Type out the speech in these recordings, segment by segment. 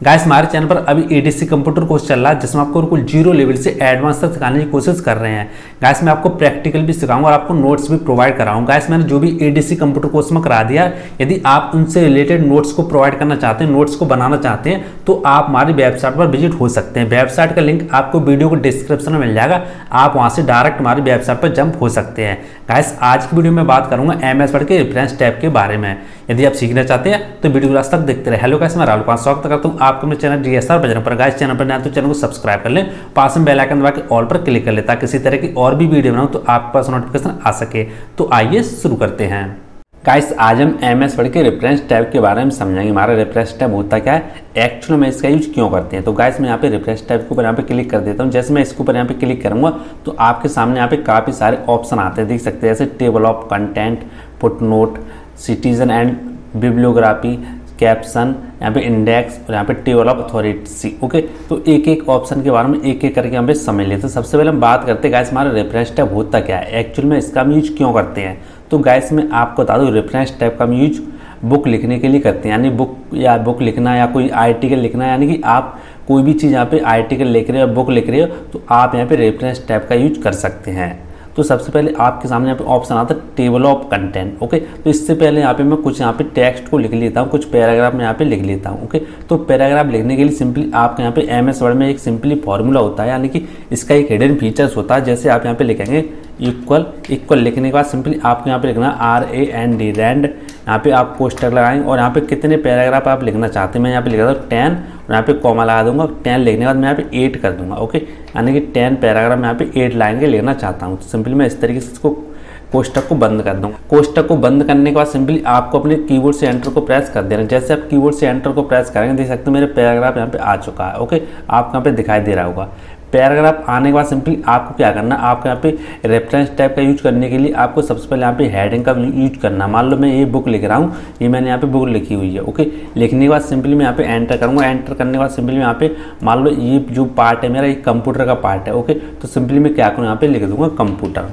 Guys हमारे channel पर अभी एडीसी कंप्यूटर कोर्स चल रहा है, जिसमें आपको बिल्कुल ज़ीरो लेवल से एडवांस तक सिखाने की कोशिश कर रहे हैं। गाइस मैं आपको प्रैक्टिकल भी सिखाऊँगा और आपको नोट्स भी प्रोवाइड कराऊँगा। गाइस मैंने जो भी एडीसी कंप्यूटर कोर्स में करा दिया, यदि आप उनसे रिलेटेड नोट्स को प्रोवाइड करना चाहते हैं नोट्स को बनाना चाहते हैं तो आप हमारी वेबसाइट पर विज़िट हो सकते हैं। वेबसाइट का लिंक आपको वीडियो को डिस्क्रिप्शन में मिल जाएगा। आप वहाँ से डायरेक्ट हमारी वेबसाइट पर जंप हो सकते हैं। गाइस आज की वीडियो में बात करूँगा एम एस के रेफरेंस टैब के बारे में। यदि आप सीखना चाहते हैं तो वीडियो को लास्ट तक देखते रहे। हेलो गाइस मैं राहुल पास स्वागत करता हूँ। आपको मेरे channel G S R Bajrang पर गाइस चैनल पर नया तो चैनल को सब्सक्राइब कर लें। पास में बेल आइकन दबा के ऑल पर क्लिक कर ले ताकि किसी तरह की और भी वीडियो बनाऊँ तो आपके पास नोटिफिकेशन आ सके। तो आइए शुरू करते हैं। गाइस आज हम एम एस वर्ड के रेफरेंस टैब के बारे में समझेंगे हमारा रेफरेंस टैब होता क्या है? एक्चुअल में इसका यूज़ क्यों करते हैं? तो गाइस मैं यहाँ पे रेफरेंस टैब के ऊपर यहाँ पे क्लिक कर देता हूँ। जैसे मैं इसके ऊपर यहाँ पे क्लिक करूँगा तो आपके सामने यहाँ पे काफ़ी सारे ऑप्शन आते हैं। देख सकते हैं, जैसे table of content footnote citation and bibliography caption यहाँ पे इंडेक्स और यहाँ पे टेबल ऑफ़ अथॉरिटी ओके तो एक एक ऑप्शन के बारे में एक एक करके यहाँ पे समझ लेते हैं। सबसे पहले हम बात करते हैं गाइस हमारा रेफरेंस टैब होता क्या है? एक्चुअल में इसका हम यूज़ क्यों करते हैं? तो गाइस मैं आपको बता दूँ रेफरेंस टैब का हम यूज़ बुक लिखने के लिए करते हैं। यानी बुक या बुक लिखना या कोई आर्टिकल लिखना, यानी कि आप कोई भी चीज़ यहाँ पे आर्टिकल लिख रहे हो बुक लिख रहे हो तो आप यहाँ पे रेफरेंस टैब का यूज़ कर सकते हैं। तो सबसे पहले आपके सामने यहाँ पे ऑप्शन आता है टेबल ऑफ़ कंटेंट ओके तो इससे पहले यहाँ पे मैं कुछ यहाँ पे टेक्स्ट को लिख लेता हूँ, कुछ पैराग्राफ में यहाँ पे लिख लेता हूँ ओके तो पैराग्राफ लिखने के लिए सिंपली आपके यहाँ पे एम एस वर्ड में एक सिंपली फॉर्मूला होता है, यानी कि इसका एक हिडन फीचर्स होता है, जैसे आप यहाँ पे लिखेंगे इक्वल इक्वल लिखने के बाद सिंपली आपको यहाँ पे लिखना R A N D rand यहाँ पे आप पोस्टर लगाएँगे और यहाँ पे कितने पैराग्राफ आप लिखना चाहते हैं, मैं यहाँ पे लिखा था टेन और यहाँ पे कॉमा लगा दूँगा टेन लिखने के बाद मैं यहाँ पे एट कर दूँगा, ओके? यानी कि टेन पैराग्राफ मैं यहाँ पे एट लाइन के लिखना चाहता हूँ। तो सिंपली मैं इस तरीके से इसको कोष्टक को बंद कर दूँगा। कोष्टक को बंद करने के बाद सिंपली आपको अपने कीबोर्ड से एंटर को प्रेस कर देना। जैसे आप कीबोर्ड से एंटर को प्रेस करेंगे, देख सकते हो मेरे पैराग्राफ यहाँ पे आ चुका है, ओके? आपको यहाँ पे दिखाई दे रहा होगा। पैराग्राफ आने के बाद सिंपली आपको क्या करना है आपको यहाँ पे रेफरेंस टाइप का यूज़ करने के लिए आपको सबसे पहले यहाँ पे हेडिंग का यूज़ करना। मान लो मैं ये बुक लिख रहा हूँ, ये मैंने यहाँ पे बुक लिखी हुई है ओके लिखने के बाद सिंपली मैं यहाँ पे एंटर करूँगा। एंटर करने के बाद सिंपली यहाँ पे, मान लो ये जो पार्ट है मेरा, ये कंप्यूटर का पार्ट है ओके तो सिंपली मैं क्या करूँ, यहाँ पे लिख दूँगा कंप्यूटर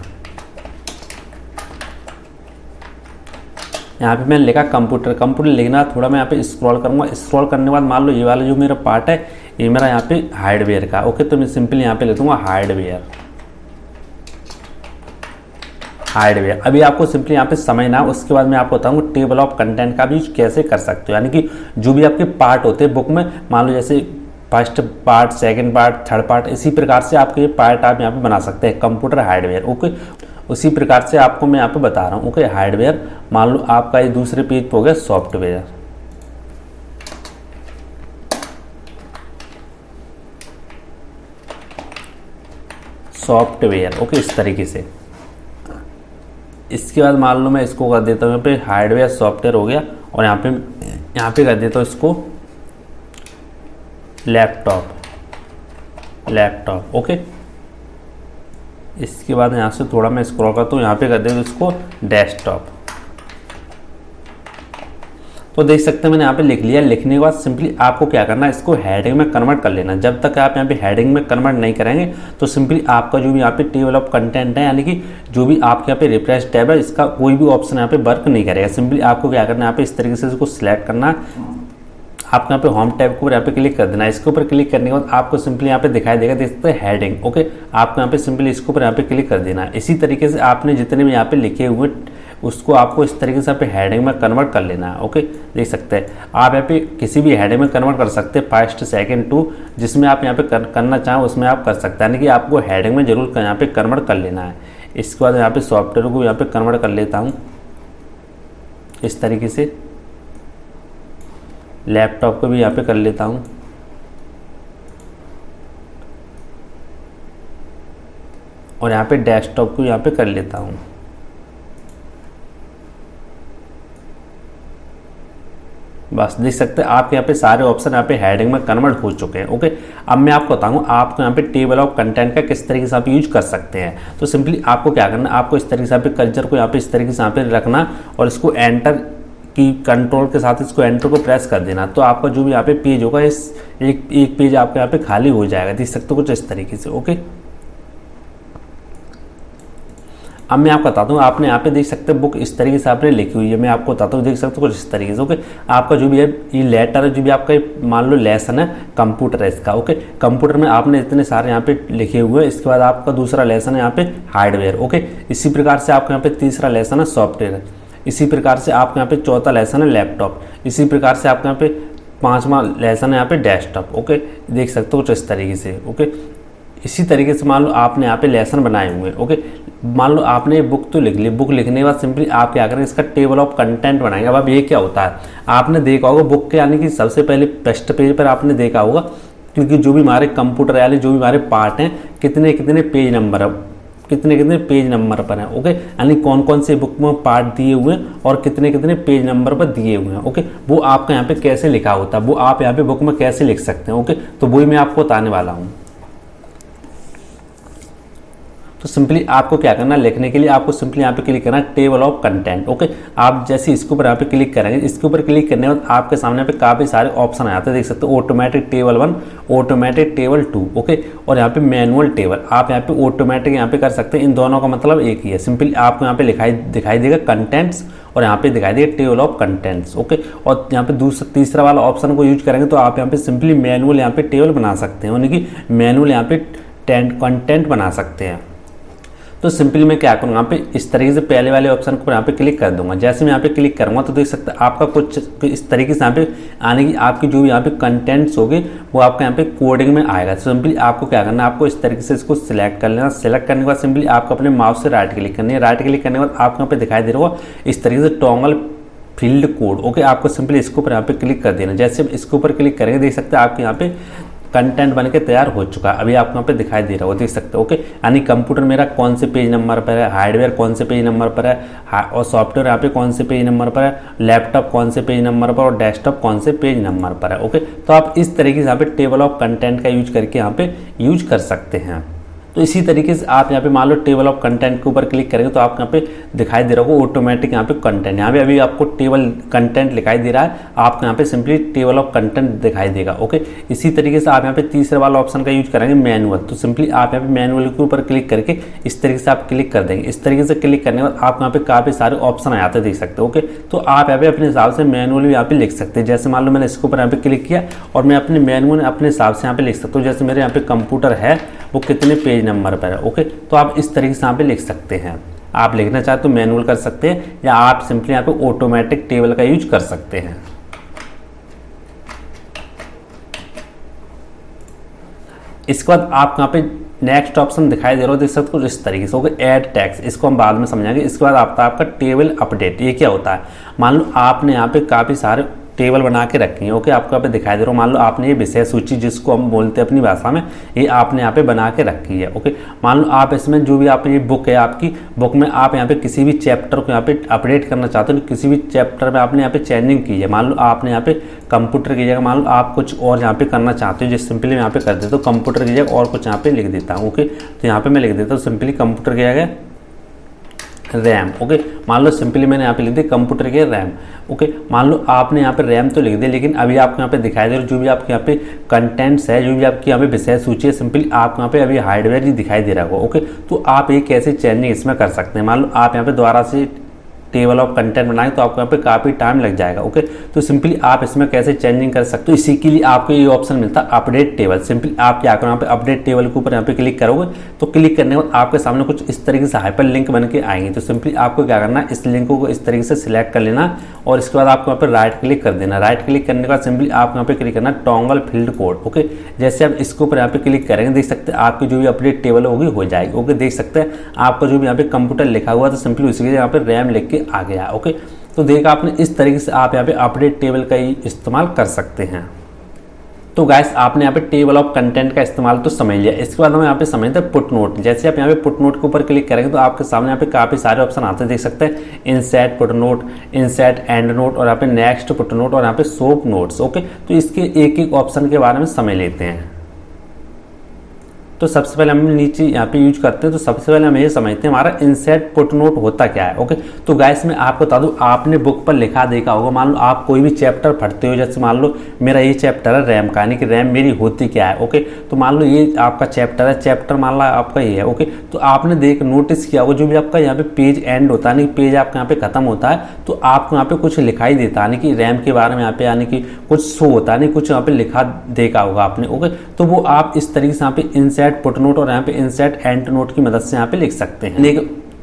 यहाँ पे मैंने लिखा कंप्यूटर कंप्यूटर लिखना, थोड़ा मैं यहाँ पे स्क्रॉल करूँगा। स्क्रॉल करने के बाद मान लो ये वाला जो मेरा पार्ट है ये मेरा यहाँ पे हार्डवेयर का। ओके तो मैं सिंपली यहाँ पे ले दूँगा हार्डवेयर। हार्डवेयर। अभी आपको सिंपली यहाँ पे समझना उसके बाद मैं आपको बताऊँगा टेबल ऑफ़ कंटेंट का भी यूज़ कैसे कर सकते हो। यानी कि जो भी आपके पार्ट होते हैं, बुक में, मान लो जैसे first part, second part, third part, इसी प्रकार से आपके ये पार्ट आप यहाँ पे बना सकते हैं, कंप्यूटर हार्डवेयर, ओके? उसी प्रकार से आपको मैं यहाँ पे बता रहा हूँ, ओके? हार्डवेयर, मान लो आपका ये दूसरे पेज पर हो गया सॉफ्टवेयर। सॉफ्टवेयर, ओके, इस तरीके से। इसके बाद मान लो मैं इसको कर देता हूँ, यहाँ पे हार्डवेयर, सॉफ्टवेयर हो गया, और यहाँ पे यहाँ पे कर देता हूँ इसको लैपटॉप लैपटॉप, ओके। इसके बाद यहाँ से थोड़ा मैं स्क्रॉल करता हूँ, यहाँ पे कर देता हूँ इसको डेस्कटॉप। तो देख सकते हैं मैंने यहाँ पे लिख लिया लिखने के बाद सिंपली आपको क्या करना है इसको हेडिंग में कन्वर्ट कर लेना जब तक आप यहाँ पे हेडिंग में कन्वर्ट नहीं करेंगे तो सिंपली आपका जो भी यहाँ पे टेबल ऑफ़ कंटेंट है यानी कि जो भी आपके यहाँ पे रिफ्रेश टैब है इसका कोई भी ऑप्शन यहाँ पे वर्क नहीं करेगा सिंपली आपको क्या करना है यहाँ पे इस तरीके से इसको सिलेक्ट करना आपको यहाँ पे होम टैब के ऊपर यहाँ पे क्लिक कर देना है इसके ऊपर क्लिक करने के बाद आपको सिंपली यहाँ पे दिखाई देगा देख सकते हैं हेडिंग ओके आपको यहाँ पे सिंपली इसके ऊपर यहाँ पे क्लिक कर देना है इसी तरीके से आपने जितने भी यहाँ पे लिखे हुए उसको आपको इस तरीके से आप हेडिंग में कन्वर्ट कर लेना है ओके देख सकते हैं। आप यहाँ पे किसी भी हेडिंग में कन्वर्ट कर सकते हैं फ़र्स्ट सेकंड टू जिसमें आप यहाँ पे कर, करना चाहें उसमें आप कर सकते हैं। यानी कि आपको हेडिंग में ज़रूर यहाँ पे कन्वर्ट कर लेना है। इसके बाद यहाँ पे सॉफ्टवेयर को यहाँ पे कन्वर्ट कर लेता हूँ। इस तरीके से। लैपटॉप को भी यहाँ पे कर लेता हूँ। और यहाँ पे डेस्कटॉप को यहाँ पे कर लेता हूँ। बस, देख सकते हैं, आपके यहाँ पे सारे ऑप्शन यहाँ पे हेडिंग में कन्वर्ट हो चुके हैं ओके अब मैं आपको बताऊँ, आपको यहाँ पे टेबल ऑफ़ कंटेंट का किस तरीके से आप यूज़ कर सकते हैं? तो सिंपली आपको क्या करना आपको इस तरीके से यहाँ पे कल्चर को यहाँ पे इस तरीके से यहाँ पे रखना और इसको एंटर की कंट्रोल के साथ इसको एंटर को प्रेस कर देना। तो आपका जो भी यहाँ पे पेज होगा, इस एक एक पेज आपके यहाँ पे खाली हो जाएगा, देख सकते हो कुछ इस तरीके से ओके अब मैं आपको बताता हूँ, आपने यहाँ पे देख सकते हैं बुक इस तरीके से आपने लिखी हुई है। मैं आपको बताता हूँ, देख सकते हो कुछ इस तरीके से ओके आपका जो भी है, ये लेटर है, जो भी आपका मान लो लेसन है कंप्यूटर है इसका ओके कंप्यूटर में आपने इतने सारे यहाँ पे लिखे हुए हैं। इसके बाद आपका दूसरा लेसन है यहाँ पे हार्डवेयर ओके इसी प्रकार से आपका यहाँ पे तीसरा लेसन है सॉफ्टवेयर इसी प्रकार से आपके यहाँ पे चौथा लेसन है लैपटॉप इसी प्रकार से आपके यहाँ पे पांचवा लेसन है यहाँ पे डेस्कटॉप ओके देख सकते हो कुछ इस तरीके से ओके इसी तरीके से मान लो आपने यहाँ पे लेसन बनाए हुए हैं ओके मान लो आपने बुक तो लिख ली बुक लिखने के बाद सिंपली आप क्या करेंगे इसका टेबल ऑफ़ कंटेंट बनाएँगे। अब अब ये क्या होता है? आपने देखा होगा बुक के यानी कि सबसे पहले फ़र्स्ट पेज पर आपने देखा होगा, क्योंकि जो भी हमारे कंप्यूटर वाले जो भी हमारे पार्ट हैं, कितने कितने पेज नंबर है, कितने कितने पेज नंबर पर हैं ओके यानी कौन कौन से बुक में पार्ट दिए हुए हैं और कितने कितने पेज नंबर पर दिए हुए हैं ओके वो आपका यहाँ पे कैसे लिखा होता है, वो आप यहाँ पे बुक में कैसे लिख सकते हैं ओके तो वही मैं आपको बताने वाला हूँ। तो सिंपली आपको क्या करना लिखने के लिए आपको सिंपली यहाँ पे क्लिक करना है टेबल ऑफ़ कंटेंट ओके आप जैसे इसके ऊपर यहाँ पे क्लिक करेंगे इसके ऊपर क्लिक करने के बाद आपके सामने पे काफ़ी सारे ऑप्शन आते हैं देख सकते हो automatic table one automatic table two okay और यहाँ पे मैनुअल टेबल आप यहाँ पे ऑटोमेटिक यहाँ पे कर सकते हैं इन दोनों का मतलब एक ही है सिंपली आपको यहाँ पे लिखाई दिखाई देगा कंटेंट्स और यहाँ पे दिखाई देगा टेबल ऑफ़ कंटेंट्स ओके और यहाँ पे दूसरा तीसरा वाला ऑप्शन को यूज़ करेंगे तो आप यहाँ पे सिंपली मैनुअल यहाँ पे टेबल बना सकते हैं यानी कि मैनुअल यहाँ पे टेंट कंटेंट बना सकते हैं तो सिंपली मैं क्या करूँगा, यहाँ पे इस तरीके से पहले वाले ऑप्शन को यहाँ पे क्लिक कर दूँगा। जैसे मैं यहाँ पे क्लिक करूँगा तो देख सकते हैं आपका कुछ इस तरीके से यहाँ पे आने की आपकी जो भी यहाँ पे कंटेंट्स होगी, वो आपका यहाँ पे कोडिंग में आएगा। तो सिंपली आपको क्या करना है, आपको इस तरीके से इसको सिलेक्ट कर लेना। सिलेक्ट करने के बाद सिंपली आपको अपने माउस से राइट क्लिक करनी है। राइट क्लिक करने के बाद आपको यहाँ पे दिखाई दे रहा होगा इस तरीके से टोंगल फ़ील्ड कोड ओके आपको सिंपली इसके ऊपर यहाँ पे क्लिक कर देना। जैसे इसके ऊपर क्लिक करेंगे, देख सकते हैं आपके यहाँ पे कंटेंट बन के तैयार हो चुका है। अभी आपको यहाँ पे दिखाई दे रहा हो देख सकते हो ओके यानी कंप्यूटर मेरा कौन से पेज नंबर पर है? हार्डवेयर कौन से पेज नंबर पर है? और सॉफ्टवेयर यहाँ पे कौन से पेज नंबर पर है? लैपटॉप कौन से पेज नंबर पर और डेस्कटॉप कौन से पेज नंबर पर है ओके तो आप इस तरीके से यहाँ पे टेबल ऑफ़ कंटेंट का यूज़ करके यहाँ पे यूज़ कर सकते हैं। तो इसी तरीके से आप यहाँ पे मान लो टेबल ऑफ़ कंटेंट के ऊपर क्लिक करेंगे तो आप यहाँ पे दिखाई दे रहा होगा ऑटोमेटिक यहाँ पे कंटेंट यहाँ पे अभी आपको टेबल कंटेंट दिखाई दे रहा है आपको यहाँ पे सिंपली टेबल ऑफ़ कंटेंट दिखाई देगा ओके इसी तरीके से आप यहाँ पे तीसरे वाला ऑप्शन का यूज़ करेंगे मैनुअल तो सिंपली आप यहाँ पे मैनुअल के ऊपर क्लिक करके इस तरीके से आप क्लिक कर देंगे इस तरीके से क्लिक करने के बाद आप यहाँ पे काफ़ी सारे ऑप्शन आ जाते देख सकते हो ओके तो आप यहाँ पे अपने हिसाब से मैनुअल भी यहाँ पे लिख सकते हैं जैसे मान लो मैंने इसके ऊपर यहाँ पे क्लिक किया और मैं अपने मैनुअल अपने हिसाब से यहाँ पे लिख सकता हूँ जैसे मेरे यहाँ पे कंप्यूटर है वो कितने पेज नंबर पर है ओके तो आप इस तरीके से यहाँ पे लिख सकते हैं। आप लिखना चाहते तो मैनुअल कर सकते हैं, या आप सिंपली यहाँ पे ऑटोमेटिक टेबल का यूज़ कर सकते हैं। इसके बाद आप यहाँ पे नेक्स्ट ऑप्शन दिखाई दे रहा हो, देख सकते कुछ इस तरीके से होगा एड टैक्स इसको हम बाद में समझाएँगे। इसके बाद आपका आपका टेबल अपडेट ये क्या होता है? मान लो आपने यहाँ पे काफ़ी सारे टेबल बना के रखी है ओके आपको यहाँ पे दिखाई दे रहा हूँ मान लो आपने ये विषय सूची जिसको हम बोलते हैं अपनी भाषा में ये आपने यहाँ पे बना के रखी है ओके मान लो आप इसमें जो भी आप ये बुक है आपकी बुक में आप यहाँ पे किसी भी चैप्टर को यहाँ पे अपडेट करना चाहते हो किसी भी चैप्टर में आपने यहाँ पे चेंजिंग की है मान लो आपने यहाँ पे कंप्यूटर की जगह मान लो आप कुछ और यहाँ पे करना चाहते हो जिस सिंपली यहाँ पे कर देते हो कंप्यूटर की जगह और कुछ यहाँ पे लिख देता हूँ ओके तो यहाँ पे मैं लिख देता हूँ सिंपली कंप्यूटर की जगह रैम, ओके? मान लो सिंपली मैंने यहाँ पे लिख दिया कंप्यूटर के रैम, ओके? मान लो आपने यहाँ पे रैम तो लिख दिया, लेकिन अभी आपको यहाँ पे दिखाई दे रहा जो भी आपके यहाँ पे कंटेंट्स है, जो भी आपकी यहाँ पे विषय सूची है, सिंपली आपको यहाँ पे अभी हार्डवेयर ही दिखाई दे रहा होगा, ओके? तो आप ये कैसे चेंजिंग इसमें कर सकते हैं? मान लो आप यहाँ पे दोबारा से टेबल ऑफ़ कंटेंट बनाए तो आपको यहाँ पे काफ़ी टाइम लग जाएगा ओके तो सिंपली आप इसमें कैसे चेंजिंग कर सकते हो, इसी के लिए आपको ये ऑप्शन मिलता है अपडेट टेबल सिंपली आप क्या करो, यहाँ पे अपडेट टेबल के ऊपर यहाँ पे क्लिक करोगे तो क्लिक करने के बाद आपके सामने कुछ इस तरीके से हाइपर लिंक बन के आएँगे. तो सिंपली आपको क्या करना है, इस लिंक को इस तरीके से सिलेक्ट कर लेना और इसके बाद आपको यहाँ पे राइट क्लिक कर देना. राइट क्लिक करने के बाद सिंपली आप यहाँ पे क्लिक करना टोंगल फ़ील्ड कोड ओके जैसे आप इसके ऊपर यहाँ पे क्लिक करेंगे, देख सकते हैं आपकी जो भी अपडेट टेबल होगी, हो जाएगी ओके देख सकते हैं आपका जो भी यहाँ पे कंप्यूटर लिखा हुआ तो सिंपली उसकी यहाँ पे रैम लिख के आ गया ओके तो देखा आपने इस तरीके से आप यहाँ पे अपडेट टेबल का ही इस्तेमाल कर सकते हैं। तो गैस आपने यहाँ पे टेबल ऑफ़ कंटेंट का इस्तेमाल तो समझ लिया। इसके बाद हम यहाँ पे समझते हैं पुट नोट जैसे आप यहाँ पे पुट नोट के ऊपर क्लिक करेंगे तो आपके सामने यहाँ पे काफ़ी सारे ऑप्शन आते हैं, देख सकते हैं। Insert footnote insert endnote और यहाँ पे नेक्स्ट पुट नोट और यहाँ पे सोप नोट्स ओके तो इसके एक एक ऑप्शन के बारे में समझ लेते हैं। तो सबसे पहले हम नीचे यहाँ पे यूज़ करते हैं तो सबसे पहले हम ये समझते हैं हमारा इनसेट पुट नोट होता क्या है ओके तो गैस में आपको बता दूँ, आपने बुक पर लिखा देखा होगा, मान लो आप कोई भी चैप्टर पढ़ते हो, जैसे मान लो मेरा ये चैप्टर है रैम का, यानी कि रैम मेरी होती क्या है ओके तो मान लो ये आपका चैप्टर है चैप्टर मान लो आपका ये है ओके तो आपने देख नोटिस किया होगा, जो भी आपका यहाँ पे पेज एंड होता है पेज आपका यहाँ पे खत्म होता है तो आपको यहाँ पे कुछ लिखाई देता है, यानी कि रैम के बारे में यहाँ पे, यानी कि कुछ शो होता है नहीं कुछ यहाँ पे लिखा देखा होगा आपने ओके तो वो आप इस तरीके से यहाँ पे इंसर्ट पुट नोट और यहाँ पे इनसेट एंड नोट की मदद से यहाँ पे लिख सकते हैं।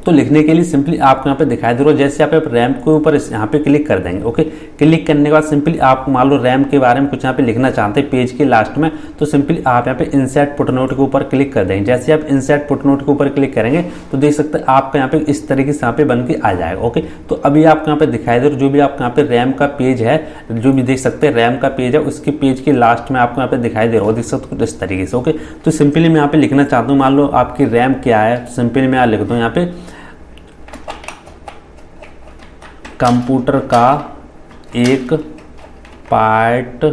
तो लिखने के लिए सिंपली आपको यहाँ पे दिखाई दे रहा हो जैसे आप रैम के ऊपर यहाँ पे क्लिक कर देंगे ओके क्लिक करने के बाद सिंपली आप मान लो रैम के बारे में कुछ यहाँ पे लिखना चाहते हैं पेज के लास्ट में तो सिंपली आप यहाँ पे इंसर्ट पुटनोट के ऊपर क्लिक कर देंगे जैसे आप इंसर्ट पुटनोट के ऊपर क्लिक करेंगे तो देख सकते हैं आपका यहाँ पे इस तरीके से यहाँ पे बन के आ जाएगा ओके तो अभी आपको यहाँ पे दिखाई दे रहा जो भी आपको यहाँ पे रैम का पेज है जो भी देख सकते हैं रैम का पेज है उसके पेज के लास्ट में आपको यहाँ पे दिखाई दे रहा हो देख सकते हो इस तरीके से ओके तो सिंपली मैं यहाँ पे लिखना चाहता हूँ मान लो आपकी रैम क्या है सिंपली मैं यहाँ लिख दूँ यहाँ पे कंप्यूटर का एक पार्ट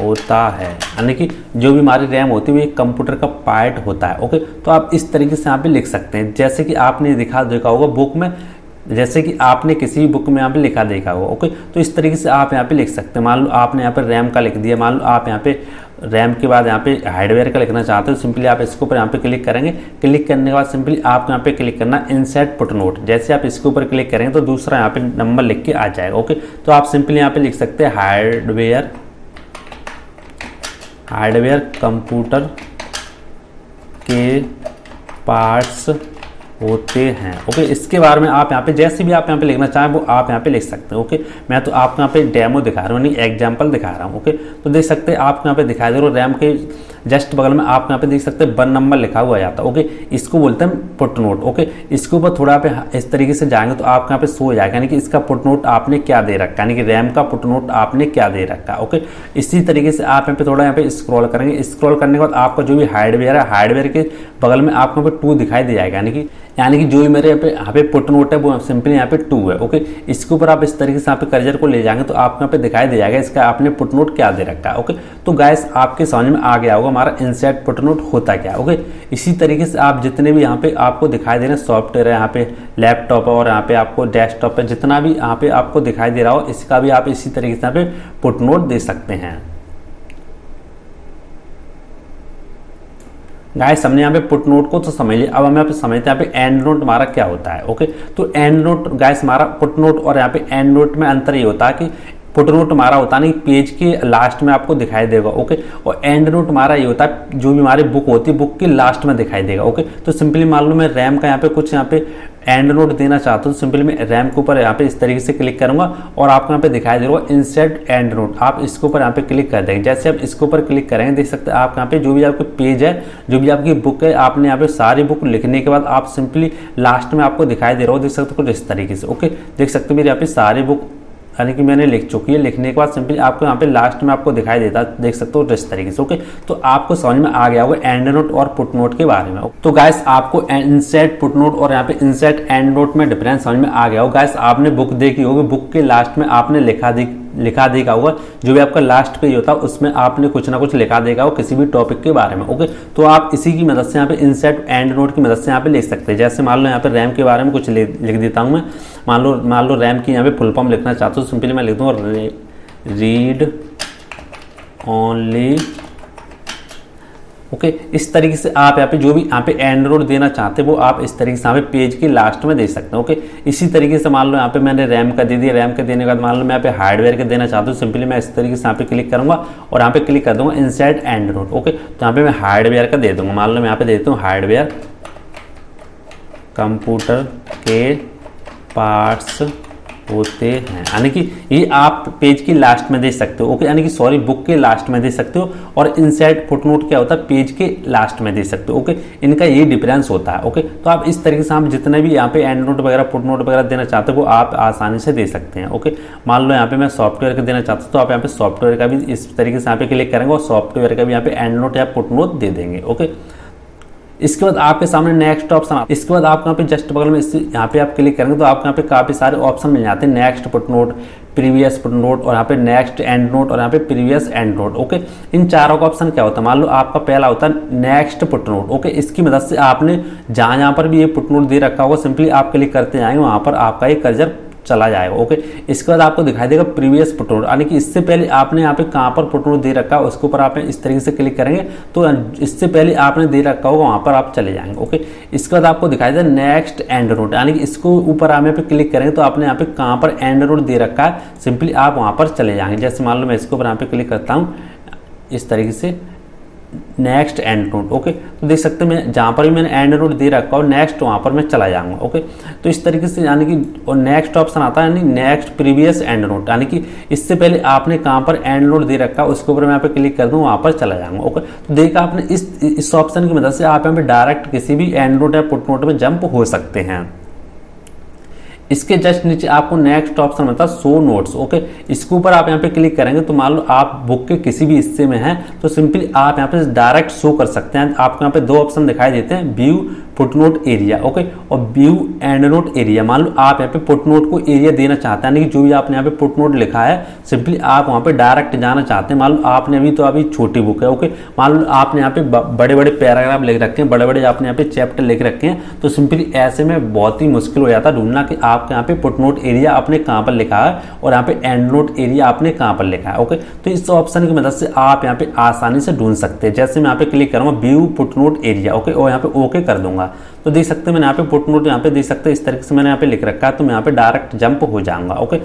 होता है। यानी कि जो भी हमारी रैम होती है, वो एक कंप्यूटर का पार्ट होता है। ओके? तो आप इस तरीके से यहाँ पे लिख सकते हैं। जैसे कि आपने दिखा, देखा होगा बुक में, जैसे कि आपने किसी भी बुक में यहाँ पे लिखा, देखा होगा। ओके? तो इस तरीके से आप यहाँ पे लिख सकते हैं। मान लो आपने यहाँ पे रैम का लिख दिया। मान लो आप यहाँ पे रैम के बाद यहाँ पे हार्डवेयर का लिखना चाहते हो, सिंपली आप इसके ऊपर यहाँ पे क्लिक करेंगे। क्लिक करने के बाद सिंपली आपको यहाँ पे क्लिक करना इनसेट पुट नोट जैसे आप इसके ऊपर क्लिक करेंगे तो दूसरा यहाँ पे नंबर लिख के आ जाएगा, ओके? तो आप सिंपली यहाँ पे लिख सकते हैं हार्डवेयर हार्डवेयर कंप्यूटर के पार्ट्स होते हैं ओके इसके बारे में आप यहाँ पे जैसे भी आप यहाँ पे लिखना चाहें वो आप यहाँ पे लिख सकते हैं ओके मैं तो आपको यहाँ पे डेमो दिखा रहा हूँ यानी एग्ज़ाम्पल दिखा रहा हूँ ओके तो देख सकते हैं आप यहाँ पे दिखाई दे रहे हो रैम के जस्ट बगल में आप यहाँ पे देख सकते हैं वन नंबर लिखा हुआ जाता है ओके इसको बोलते हैं पुट नोट ओके इसके ऊपर थोड़ा पे इस तरीके से जाएँगे तो आपको यहाँ पे सो जाएगा यानी कि इसका पुट नोट आपने क्या दे रखा यानी कि रैम का पुट नोट आपने क्या दे रखा ओके इसी तरीके से आप यहाँ पे थोड़ा यहाँ पे स्क्रॉल करेंगे स्क्रॉल करने के बाद आपका जो भी हार्डवेयर है हार्डवेयर के बगल में आपको यहाँ पे टू दिखाई दे जाएगा यानी कि यानी कि जो भी मेरे यहाँ पे यहाँ पे पुट नोट है, वो सिंपली यहाँ पे टू है ओके इसके ऊपर आप इस तरीके से यहाँ पे कर्जर को ले जाएँगे तो आपको यहाँ पे दिखाई दे जाएगा इसका आपने पुट नोट क्या दे रखा है ओके तो गैस आपके समझ में आ गया होगा हमारा इंसेट पुट नोट होता क्या ओके इसी तरीके से आप जितने भी यहाँ पे आपको दिखाई दे रहे हैं सॉफ्टवेयर है, यहाँ पे लैपटॉप और यहाँ पे आपको डेस्कटॉप है, जितना भी यहाँ पे आपको दिखाई दे रहा हो, इसका भी आप इसी तरीके से यहाँ पे पुट नोट दे सकते हैं। गाइस हमने यहाँ पे पुट नोट को तो समझ लिया। अब हम यहाँ पे समझते हैं यहाँ पे एंड नोट हमारा क्या होता है ओके तो एंड नोट गाइस हमारा पुट नोट और यहाँ पे एंड नोट में अंतर ये होता है कि पुट नोट हमारा होता नहीं, पेज के लास्ट में आपको दिखाई देगा ओके और एंड नोट हमारा ये होता है, जो भी हमारी बुक होती है बुक के लास्ट में दिखाई देगा ओके तो सिंपली मान लो मैं रैम का यहाँ पे कुछ यहाँ पे एंड नोट देना चाहता हूँ तो सिंपली मैं रैम के ऊपर यहाँ पे इस तरीके से क्लिक करूँगा और आपको यहाँ पे दिखाई दे रहा इंसेट एंड नोट आप इसके ऊपर यहाँ पे क्लिक कर देंगे। जैसे आप इसके ऊपर क्लिक करेंगे, देख सकते हैं आप यहाँ पे जो भी आपके पेज है, जो भी आपकी बुक है, आपने यहाँ पे सारी बुक लिखने के बाद आप सिंपली लास्ट में आपको दिखाई दे रहा हो, देख सकते हो कुछ इस तरीके से ओके देख सकते मेरे यहाँ पे सारी बुक यानी कि मैंने लिख चुकी है। लिखने के बाद सिंपली आपको यहाँ पे लास्ट में आपको दिखाई देता देख सकते हो इस तरीके से ओके तो आपको समझ में आ गया होगा एंड नोट और पुट नोट के बारे में। तो गैस आपको इनसेट पुट नोट और यहाँ पे इनसेट एंड नोट में डिफरेंस समझ में आ गया हो गैस आपने बुक देखी होगी। बुक के लास्ट में आपने लिखा दी लिखा देगा होगा जो भी आपका लास्ट पेज होता है उसमें आपने कुछ ना कुछ लिखा देगा हो किसी भी टॉपिक के बारे में ओके तो आप इसी की मदद से यहाँ पे इंसेट एंड नोट की मदद से यहाँ पे लिख सकते हैं। जैसे मान लो यहाँ पे रैम के बारे में कुछ लिख देता हूँ मैं। मान लो मान लो रैम की यहाँ पे फुल फॉर्म लिखना चाहता हूँ, सिंपली मैं लिख दूँ रीड ओनली ओके इस तरीके से आप यहाँ पे जो भी यहाँ पे एंड्रॉइड देना चाहते हैं, वो आप इस तरीके से यहाँ पे पेज के लास्ट में दे सकते हैं ओके इसी तरीके से मान लो यहाँ पे मैंने रैम का दे दिया। रैम का देने के बाद मान लो मैं यहाँ पे हार्डवेयर का देना चाहता हूँ सिंपली मैं इस तरीके से यहाँ पे क्लिक करूँगा और यहाँ पे क्लिक कर दूँगा इनसाइड एंड्रॉइड ओके तो यहाँ पे मैं हार्डवेयर का दे दूँगा। मान लो मैं यहाँ पे देता हूँ हार्डवेयर कंप्यूटर के पार्ट्स होते हैं। यानी कि ये आप पेज की लास्ट में दे सकते हो। ओके यानी कि सॉरी बुक के लास्ट में दे सकते हो और इनसाइड फुटनोट क्या होता है? पेज के लास्ट में दे सकते हो। ओके इनका ये डिफरेंस होता है। ओके तो आप इस तरीके से आप जितने भी यहाँ पे एंड नोट वगैरह फुट नोट वगैरह देना चाहते हो आप आसानी से दे सकते हैं। ओके मान लो यहाँ पे मैं सॉफ्टवेयर का देना चाहता हूँ तो आप यहाँ पे सॉफ्टवेयर का भी इस तरीके से यहाँ पे क्लिक करेंगे और सॉफ्टवेयर का भी यहाँ पे एंड नोट या फुट नोट दे देंगे। ओके इसके बाद आपके सामने नेक्स्ट ऑप्शन इसके बाद आप यहाँ पे जस्ट बगल में यहाँ पे आप क्लिक करेंगे तो आपको यहाँ पे काफ़ी सारे ऑप्शन मिल जाते हैं। Next footnote previous footnote और यहाँ पे नेक्स्ट एंड नोट और यहाँ पे प्रीवियस एंड नोट ओके इन चारों का ऑप्शन क्या होता है? मान लो आपका पहला होता है नेक्स्ट पुट नोट ओके इसकी मदद से आपने जहाँ जहाँ पर भी ये पुट नोट दे रखा होगा सिंपली आप क्लिक करते जाएँगे, वहाँ पर आपका ये कर्जर चला जाएगा ओके इसके बाद आपको दिखाई देगा प्रीवियस पुटनोट यानी कि इससे पहले आपने यहाँ पे कहाँ पर पुटनोट दे रखा है उसके ऊपर आप इस तरीके से क्लिक करेंगे तो इससे पहले आपने दे रखा होगा, वहाँ पर आप चले जाएँगे ओके इसके बाद आपको दिखाई देगा नेक्स्ट एंड रोड यानी कि इसको ऊपर आप यहाँ पे क्लिक करेंगे तो आपने यहाँ पे कहाँ पर एंड रोड दे रखा है सिंपली आप वहाँ पर चले जाएँगे. जैसे मान लो मैं इसके ऊपर यहाँ पे क्लिक करता हूँ, इस तरीके से नेक्स्ट एंड नोट ओके तो देख सकते हैं मैं जहाँ पर भी मैंने एंड नोट दे रखा और नेक्स्ट वहाँ पर मैं चला जाऊँगा ओके तो इस तरीके से यानी कि नेक्स्ट ऑप्शन आता है यानी नेक्स्ट प्रीवियस एंड नोट यानी कि इससे पहले आपने कहाँ पर एंड नोट दे रखा, उसके ऊपर मैं यहाँ पे क्लिक कर दूँ, वहाँ पर चला जाऊँगा ओके तो देखा आपने इस इस ऑप्शन की मदद से आप यहाँ पे डायरेक्ट किसी भी एंड नोट या पुट नोट में जंप हो सकते हैं। इसके जस्ट नीचे आपको नेक्स्ट ऑप्शन मिलता है शो नोट्स ओके इसके ऊपर आप यहाँ पे क्लिक करेंगे तो मान लो आप बुक के किसी भी हिस्से में हैं तो सिंपली आप यहाँ पे डायरेक्ट शो कर सकते हैं। आपको यहाँ पे दो ऑप्शन दिखाई देते हैं व्यू फुटनोट एरिया ओके और व्यू एंड नोट एरिया मान लो आप यहाँ पे फुटनोट को एरिया देना चाहते हैं, यानी कि जो भी आपने यहाँ पे फुटनोट लिखा है सिंपली आप वहाँ पे डायरेक्ट जाना चाहते हैं। मान लो आपने अभी तो अभी छोटी बुक है ओके मान लो आपने यहाँ पे बड़े बड़े पैराग्राफ लिख रखे हैं बड़े बड़े आपने यहाँ पे चैप्टर लिख रखे हैं तो सिंपली ऐसे में बहुत ही मुश्किल हो जाता है ढूंढना कि आपके यहाँ पे फुटनोट एरिया आपने कहाँ पर लिखा है और यहाँ पे एंड नोट एरिया आपने कहाँ पर लिखा है ओके तो इस ऑप्शन की मदद से आप यहाँ पे आसानी से ढूंढ सकते हैं। जैसे मैं यहाँ पे क्लिक करूँगा व्यू फुटनोट एरिया ओके और यहाँ पे ओके कर दूँगा। तो देख सकते मैंने यहाँ पे पुट नोट यहाँ पे देख सकते इस तरीके से मैंने यहाँ पे लिख रखा है तो मैं यहाँ पे डायरेक्ट जंप हो जाऊँगा ओके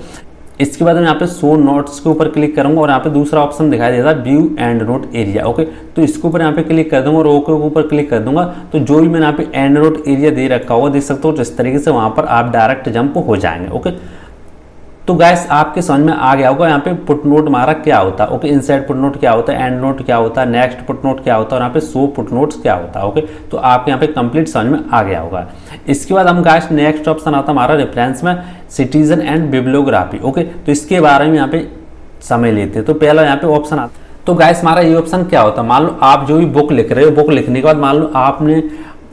इसके बाद मैं यहाँ पे शो नोट्स के ऊपर क्लिक करूँगा और यहाँ पे दूसरा ऑप्शन दिखाई देता है view endnote area okay तो इसके ऊपर यहाँ पे क्लिक कर दूँगा और ओके के ऊपर क्लिक कर दूँगा तो जो भी मैंने यहाँ पे एंड नोट एरिया दे रखा होगा, देख सकते हो जिस तरीके से वहाँ पर आप डायरेक्ट जंप हो जाएँगे ओके तो गैस आपके समझ में आ गया होगा यहाँ पे पुट नोट हमारा क्या होता? है ओके इनसाइड पुट नोट क्या होता? है एंड नोट क्या होता? है नेक्स्ट पुट नोट क्या होता? है और यहाँ पे सो पुट नोट्स क्या होता? है ओके तो आपके यहाँ पे कंप्लीट समझ में आ गया होगा। इसके बाद हम गैस नेक्स्ट ऑप्शन आता हमारा रेफरेंस में सिटीजन एंड बिब्लोग्राफी ओके तो इसके बारे में यहाँ पे समय लेते तो पहला यहाँ पे ऑप्शन आता तो गैस हमारा ये ऑप्शन क्या होता? है मान लो आप जो भी बुक लिख रहे हो बुक लिखने के बाद मान लो आपने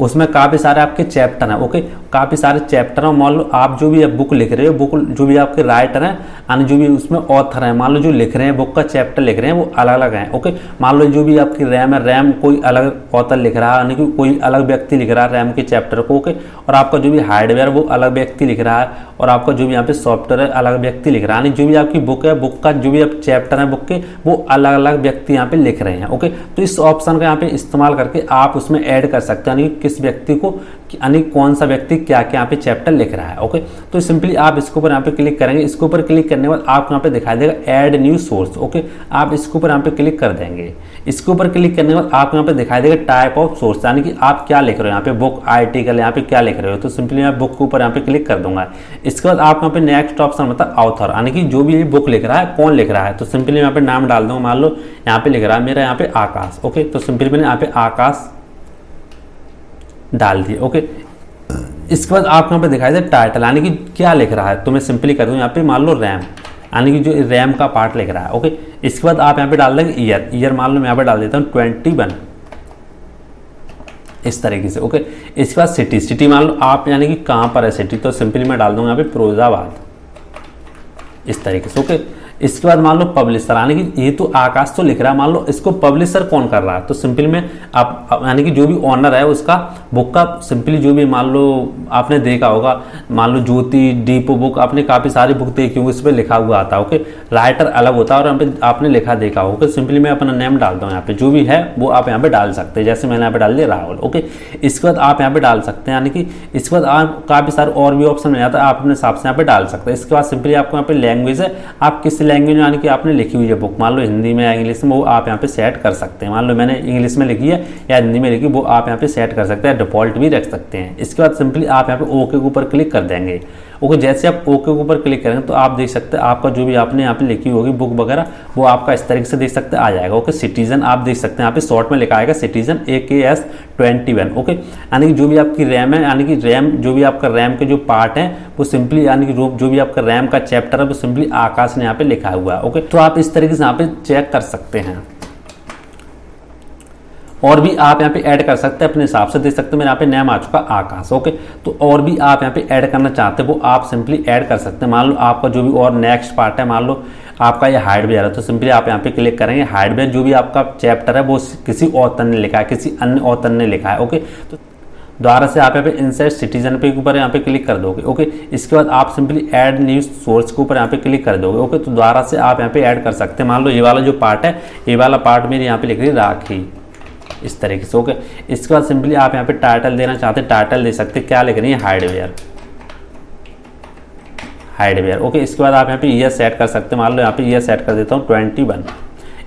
उसमें काफ़ी सारे आपके चैप्टर हैं। ओके काफ़ी सारे चैप्टर हैं। मान लो आप जो भी बुक लिख रहे हो, बुक जो भी आपके राइटर हैं, यानी जो भी उसमें ऑथर हैं, मान लो जो लिख रहे हैं, बुक का चैप्टर लिख रहे हैं, वो अलग अलग हैं, ओके? मान लो जो भी आपकी रैम है, रैम कोई अलग ऑथर लिख रहा है, यानी कि कोई अलग व्यक्ति लिख रहा है रैम के चैप्टर को, ओके? और आपका जो भी हार्डवेयर वो अलग व्यक्ति लिख रहा है, और आपका जो भी यहाँ पे सॉफ्टवेयर है, अलग व्यक्ति लिख रहा है, यानी जो भी आपकी बुक है, बुक का जो भी आप चैप्टर है बुक के, वो अलग अलग व्यक्ति यहाँ पे लिख रहे हैं, ओके? तो इस ऑप्शन का यहाँ पे इस्तेमाल करके आप उसमें ऐड कर सकते हैं, यानी किस व्यक्ति को यानी कौन सा व्यक्ति क्या क्या यहाँ पे चैप्टर लिख रहा है ओके तो सिंपली आप इसके ऊपर यहाँ पे क्लिक करेंगे इसके ऊपर क्लिक करने के बाद आपको यहाँ पे दिखाई देगा ऐड न्यू सोर्स ओके आप इसके ऊपर यहाँ पे क्लिक कर देंगे इसके ऊपर क्लिक करने के बाद आपको यहाँ पे दिखाई देगा टाइप ऑफ़ सोर्स यानी कि आप क्या लिख रहे हो यहाँ पे बुक आर्टिकल यहाँ पे क्या लिख रहे हो तो सिंपली मैं बुक के ऊपर यहाँ पे क्लिक कर दूँगा इसके बाद आप यहाँ पे नेक्स्ट ऑप्शन मतलब ऑथर यानी कि जो भी बुक लिख रहा है कौन लिख रहा है तो सिंपली यहाँ पे नाम डाल दूँगा मान लो यहाँ पे लिख रहा है मेरा यहाँ पे आकाश ओके तो सिंपली मैंने यहाँ पे आकाश डाल दिए। ओके इसके बाद आपको यहाँ पे दिखाई दे टाइटल यानी कि क्या लिख रहा है। तो मैं सिंपली कर दूँ, यहाँ पे मान लो रैम यानी कि जो रैम का पार्ट लिख रहा है। ओके इसके बाद आप यहाँ पे डाल देंगे ईयर ईयर मान लो मैं यहाँ पे डाल देता हूँ ट्वेंटी वन इस तरीके से। ओके इसके बाद सिटी सिटी मान लो आप, यानी कि कहाँ पर है सिटी तो सिंपली मैं डाल दूँगा यहाँ पे फिरोजाबाद इस तरीके से। ओके इसके बाद मान लो पब्लिशर यानी कि ये तो आकाश तो लिख रहा है, मान लो इसको पब्लिशर कौन कर रहा है? तो सिंपली में आप यानी कि जो भी ऑनर है, उसका बुक का सिंपली जो भी मान लो आपने देखा होगा, मान लो ज्योति डीपो बुक आपने काफ़ी सारी बुक देखी होंगी इस पर लिखा हुआ आता है ओके राइटर अलग होता है और यहाँ पे आपने लिखा देखा होगा सिंपली मैं अपना नेम डालता हूँ यहाँ पे, जो भी है, वो आप यहाँ पे डाल सकते हैं, जैसे मैंने यहाँ पे डाल दिया राहुल ओके इसके बाद आप यहाँ पे डाल सकते हैं, यानी कि इसके बाद आप काफ़ी सारे और भी ऑप्शन मिल जाता है, आप अपने हिसाब से यहाँ पे डाल सकते हैं। इसके बाद सिंपली आपको यहाँ पे लैंग्वेज है, आप किस लैंग्वेज यानी कि आपने लिखी हुई है बुक मान लो हिंदी में या इंग्लिश में, वो आप यहाँ पे सेट कर सकते हैं। मान लो मैंने इंग्लिश में लिखी है या हिंदी में लिखी, वो आप यहाँ पे सेट कर सकते हैं डिफ़ॉल्ट भी रख सकते हैं। इसके बाद सिंपली आप यहाँ पे ओके के ऊपर क्लिक कर देंगे। ओके, जैसे आप ओके के ऊपर क्लिक करेंगे तो आप देख सकते हैं, आपका जो भी आपने यहाँ पे लिखी होगी बुक वगैरह, वो आपका इस तरीके से देख सकते आ जाएगा, ओके? सिटीजन आप देख सकते हैं, यहाँ पे शॉर्ट में लिखा आएगा सिटीजन ए के एस ट्वेंटी वन ओके? यानी कि जो भी आपकी रैम है, यानी कि रैम, जो भी आपका रैम के जो पार्ट है, वो सिंपली, यानी कि जो भी आपका रैम का चैप्टर है, वो सिंपली आकाश ने यहाँ पे लिखा हुआ है, ओके? तो आप इस तरीके से यहाँ पे चेक कर सकते हैं। और भी आप यहाँ पे ऐड कर सकते हैं, अपने हिसाब से दे सकते हैं। मेरे यहाँ पे नेम आ चुका आकाश ओके तो और भी आप यहाँ पे ऐड करना चाहते हैं, वो आप सिंपली ऐड कर सकते हैं। मान लो आपका जो भी और नेक्स्ट पार्ट है, मान लो आपका ये हार्डवेयर है तो सिंपली आप यहाँ पे क्लिक करेंगे। हार्डवेयर जो भी आपका चैप्टर है, वो किसी ऑथर ने लिखा है, किसी अन्य ऑथर ने लिखा है ओके तो दोबारा से आप यहाँ पे इंसर्ट सिटीजन पे ऊपर यहाँ पे क्लिक कर दोगे ओके इसके बाद आप सिंपली ऐड न्यूज़ सोर्स के ऊपर यहाँ पे क्लिक कर दोगे ओके तो दोबारा से आप यहाँ पे ऐड कर सकते हैं। मान लो ये वाला जो पार्ट है, ये वाला पार्ट मेरे यहाँ पे लिख रही राखी। इस तरीके से ओके इसके बाद सिंपली आप यहाँ पे टाइटल देना चाहते हैं टाइटल दे सकते क्या लिख रही है? हार्डवेयर हार्डवेयर ओके इसके बाद आप यहाँ पे ईयर सेट कर सकते हैं। मान लो यहाँ पे ईयर सेट कर देता हूँ ट्वेंटी वन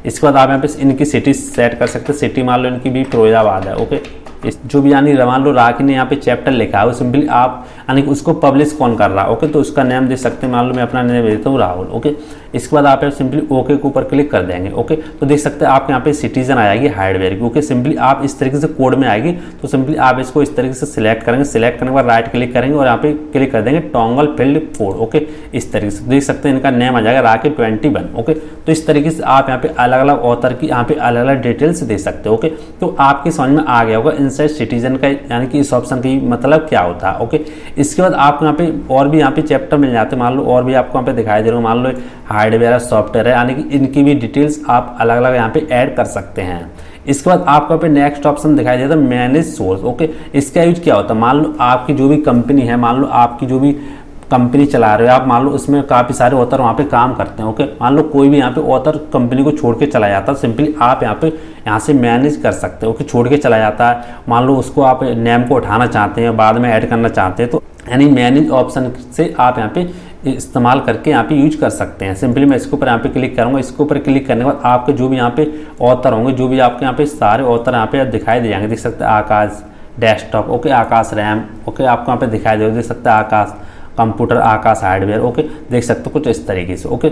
इसके बाद आप यहाँ पे इनकी सिटी सेट कर सकते हैं। सिटी मान लो इनकी भी फिरोजाबाद है ओके जो भी यानी मान लो राखी ने यहाँ पे चैप्टर लिखा है सिंपली आप, यानी उसको पब्लिश कौन कर रहा है? ओके तो उसका नेम दे सकते हैं, मान लो मैं अपना नेम देता हूँ, राहुल ओके इसके बाद आप सिंपली ओके के ऊपर क्लिक कर देंगे ओके तो देख सकते हैं आप यहाँ पे सिटीजन आएगी हार्डवेयर की ओके सिंपली आप इस तरीके से कोड में आएगी तो सिंपली आप इसको इस तरीके से सिलेक्ट करेंगे सिलेक्ट करने के बाद राइट क्लिक करेंगे और यहाँ पे क्लिक कर देंगे टोंगल फ़ील्ड कोड ओके इस तरीके से देख सकते हैं इनका नेम आ जाएगा राके ट्वेंटी वन ओके तो इस तरीके से आप यहाँ पे अलग अलग ऑथर की यहाँ पे अलग अलग डिटेल्स दे सकते हो ओके तो आपके समझ में आ गया होगा इनसाइड सिटीजन का, यानी कि इस ऑप्शन की मतलब क्या होता? है ओके इसके बाद आपको यहाँ पे और भी यहाँ पे चैप्टर मिल जाते हैं। मान लो और भी आपको यहाँ पे दिखाई दे रहा मान लो हार्डवेयर है सॉफ्टवेयर है, यानी कि इनकी भी डिटेल्स आप अलग अलग यहाँ पे ऐड कर सकते हैं। इसके बाद आपको यहाँ पे नेक्स्ट ऑप्शन दिखाई देता है मैनेज सोर्स ओके इसका यूज़ क्या होता? है मान लो आपकी जो भी कंपनी है, मान लो आपकी जो भी कंपनी चला रहे हो, आप मान लो इसमें काफ़ी सारे ऑथर वहाँ पे काम करते हैं ओके मान लो कोई भी यहाँ पे ऑथर कंपनी को छोड़ के चला जाता है सिंपली आप यहाँ पे, यहाँ से मैनेज कर सकते हो ओके छोड़ के चला जाता है, मान लो उसको आप नेम को उठाना चाहते हैं, बाद में ऐड करना चाहते हैं तो यानी मैनेज ऑप्शन से आप यहाँ पे इस्तेमाल करके यहाँ पे यूज़ कर सकते हैं। सिंपली मैं इसके ऊपर यहाँ पे क्लिक करूँगा, इसके ऊपर क्लिक करने के बाद आपके जो भी यहाँ पे ऑथर होंगे, जो भी आपके यहाँ पे सारे ऑथर यहाँ पे दिखाई दे जाएँगे, देख सकते हैं Akash desktop okay Akash RAM okay आपको यहाँ पे दिखाई दे देख सकते हैं Akash. Computer Akash hardware okay देख सकते हो कुछ इस तरीके से ओके।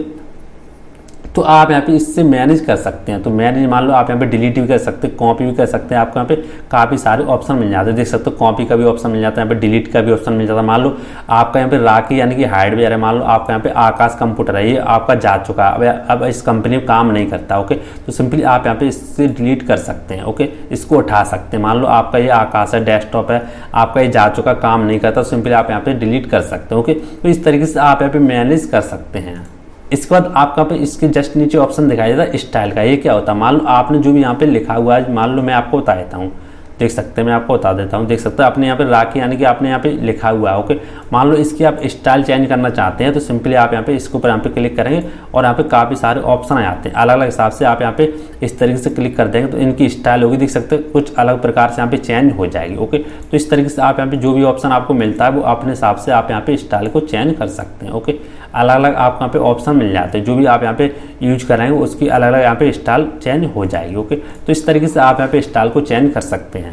तो आप यहाँ पे इससे मैनेज कर सकते हैं। तो मैनेज मान लो आप यहाँ पे डिलीट भी कर सकते हैं कॉपी भी कर सकते हैं। आपको यहाँ पे काफ़ी सारे ऑप्शन मिल जाते हैं। देख सकते हो कॉपी का भी ऑप्शन मिल जाता है, यहाँ पे डिलीट का भी ऑप्शन मिल जाता है। मान लो आपका यहाँ पे राखी यानी कि हार्डवेयर है। मान लो आपका यहाँ पे आकाश कंप्यूटर है, ये आपका जा चुका है। अब अब इस कंपनी में काम नहीं करता ओके तो सिंपली आप यहाँ पे इससे डिलीट कर सकते हैं ओके इसको उठा सकते हैं। मान लो आपका ये आकाश है डेस्कटॉप है, आपका ये जा चुका काम नहीं करता सिंपली आप यहाँ पे डिलीट कर सकते हैं ओके तो इस तरीके से आप यहाँ पे मैनेज कर सकते हैं। इसके बाद आपका पे इसके जस्ट नीचे ऑप्शन दिखाई देता है स्टाइल का। ये क्या होता है? मान लो आपने जो भी यहाँ पे लिखा हुआ है, मान लो मैं आपको बता देता हूँ। देख सकते हैं मैं आपको बता देता हूँ देख सकते हैं आपने यहाँ पे राखी यानी कि आपने यहाँ पे लिखा हुआ है ओके मान लो इसकी आप स्टाइल चेंज करना चाहते हैं तो सिंपली आप यहाँ पे इसके ऊपर यहाँ पे क्लिक करेंगे और यहाँ पे काफ़ी सारे ऑप्शन आ जाते हैं अलग अलग हिसाब से आप यहाँ पे इस तरीके से क्लिक कर देंगे तो इनकी स्टाइल होगी देख सकते हैं कुछ अलग प्रकार से यहाँ पे चेंज हो जाएगी ओके तो इस तरीके से आप यहाँ पे जो भी ऑप्शन आपको मिलता है वो अपने हिसाब से आप यहाँ पे स्टाइल को चेंज कर सकते हैं ओके अलग अलग आपको यहाँ पे ऑप्शन मिल जाते हैं जो भी आप यहाँ पे यूज़ कराएँगे उसकी अलग अलग यहाँ पे स्टाइल चेंज हो जाएगी ओके तो इस तरीके से आप यहाँ पे स्टाइल को चेंज कर सकते हैं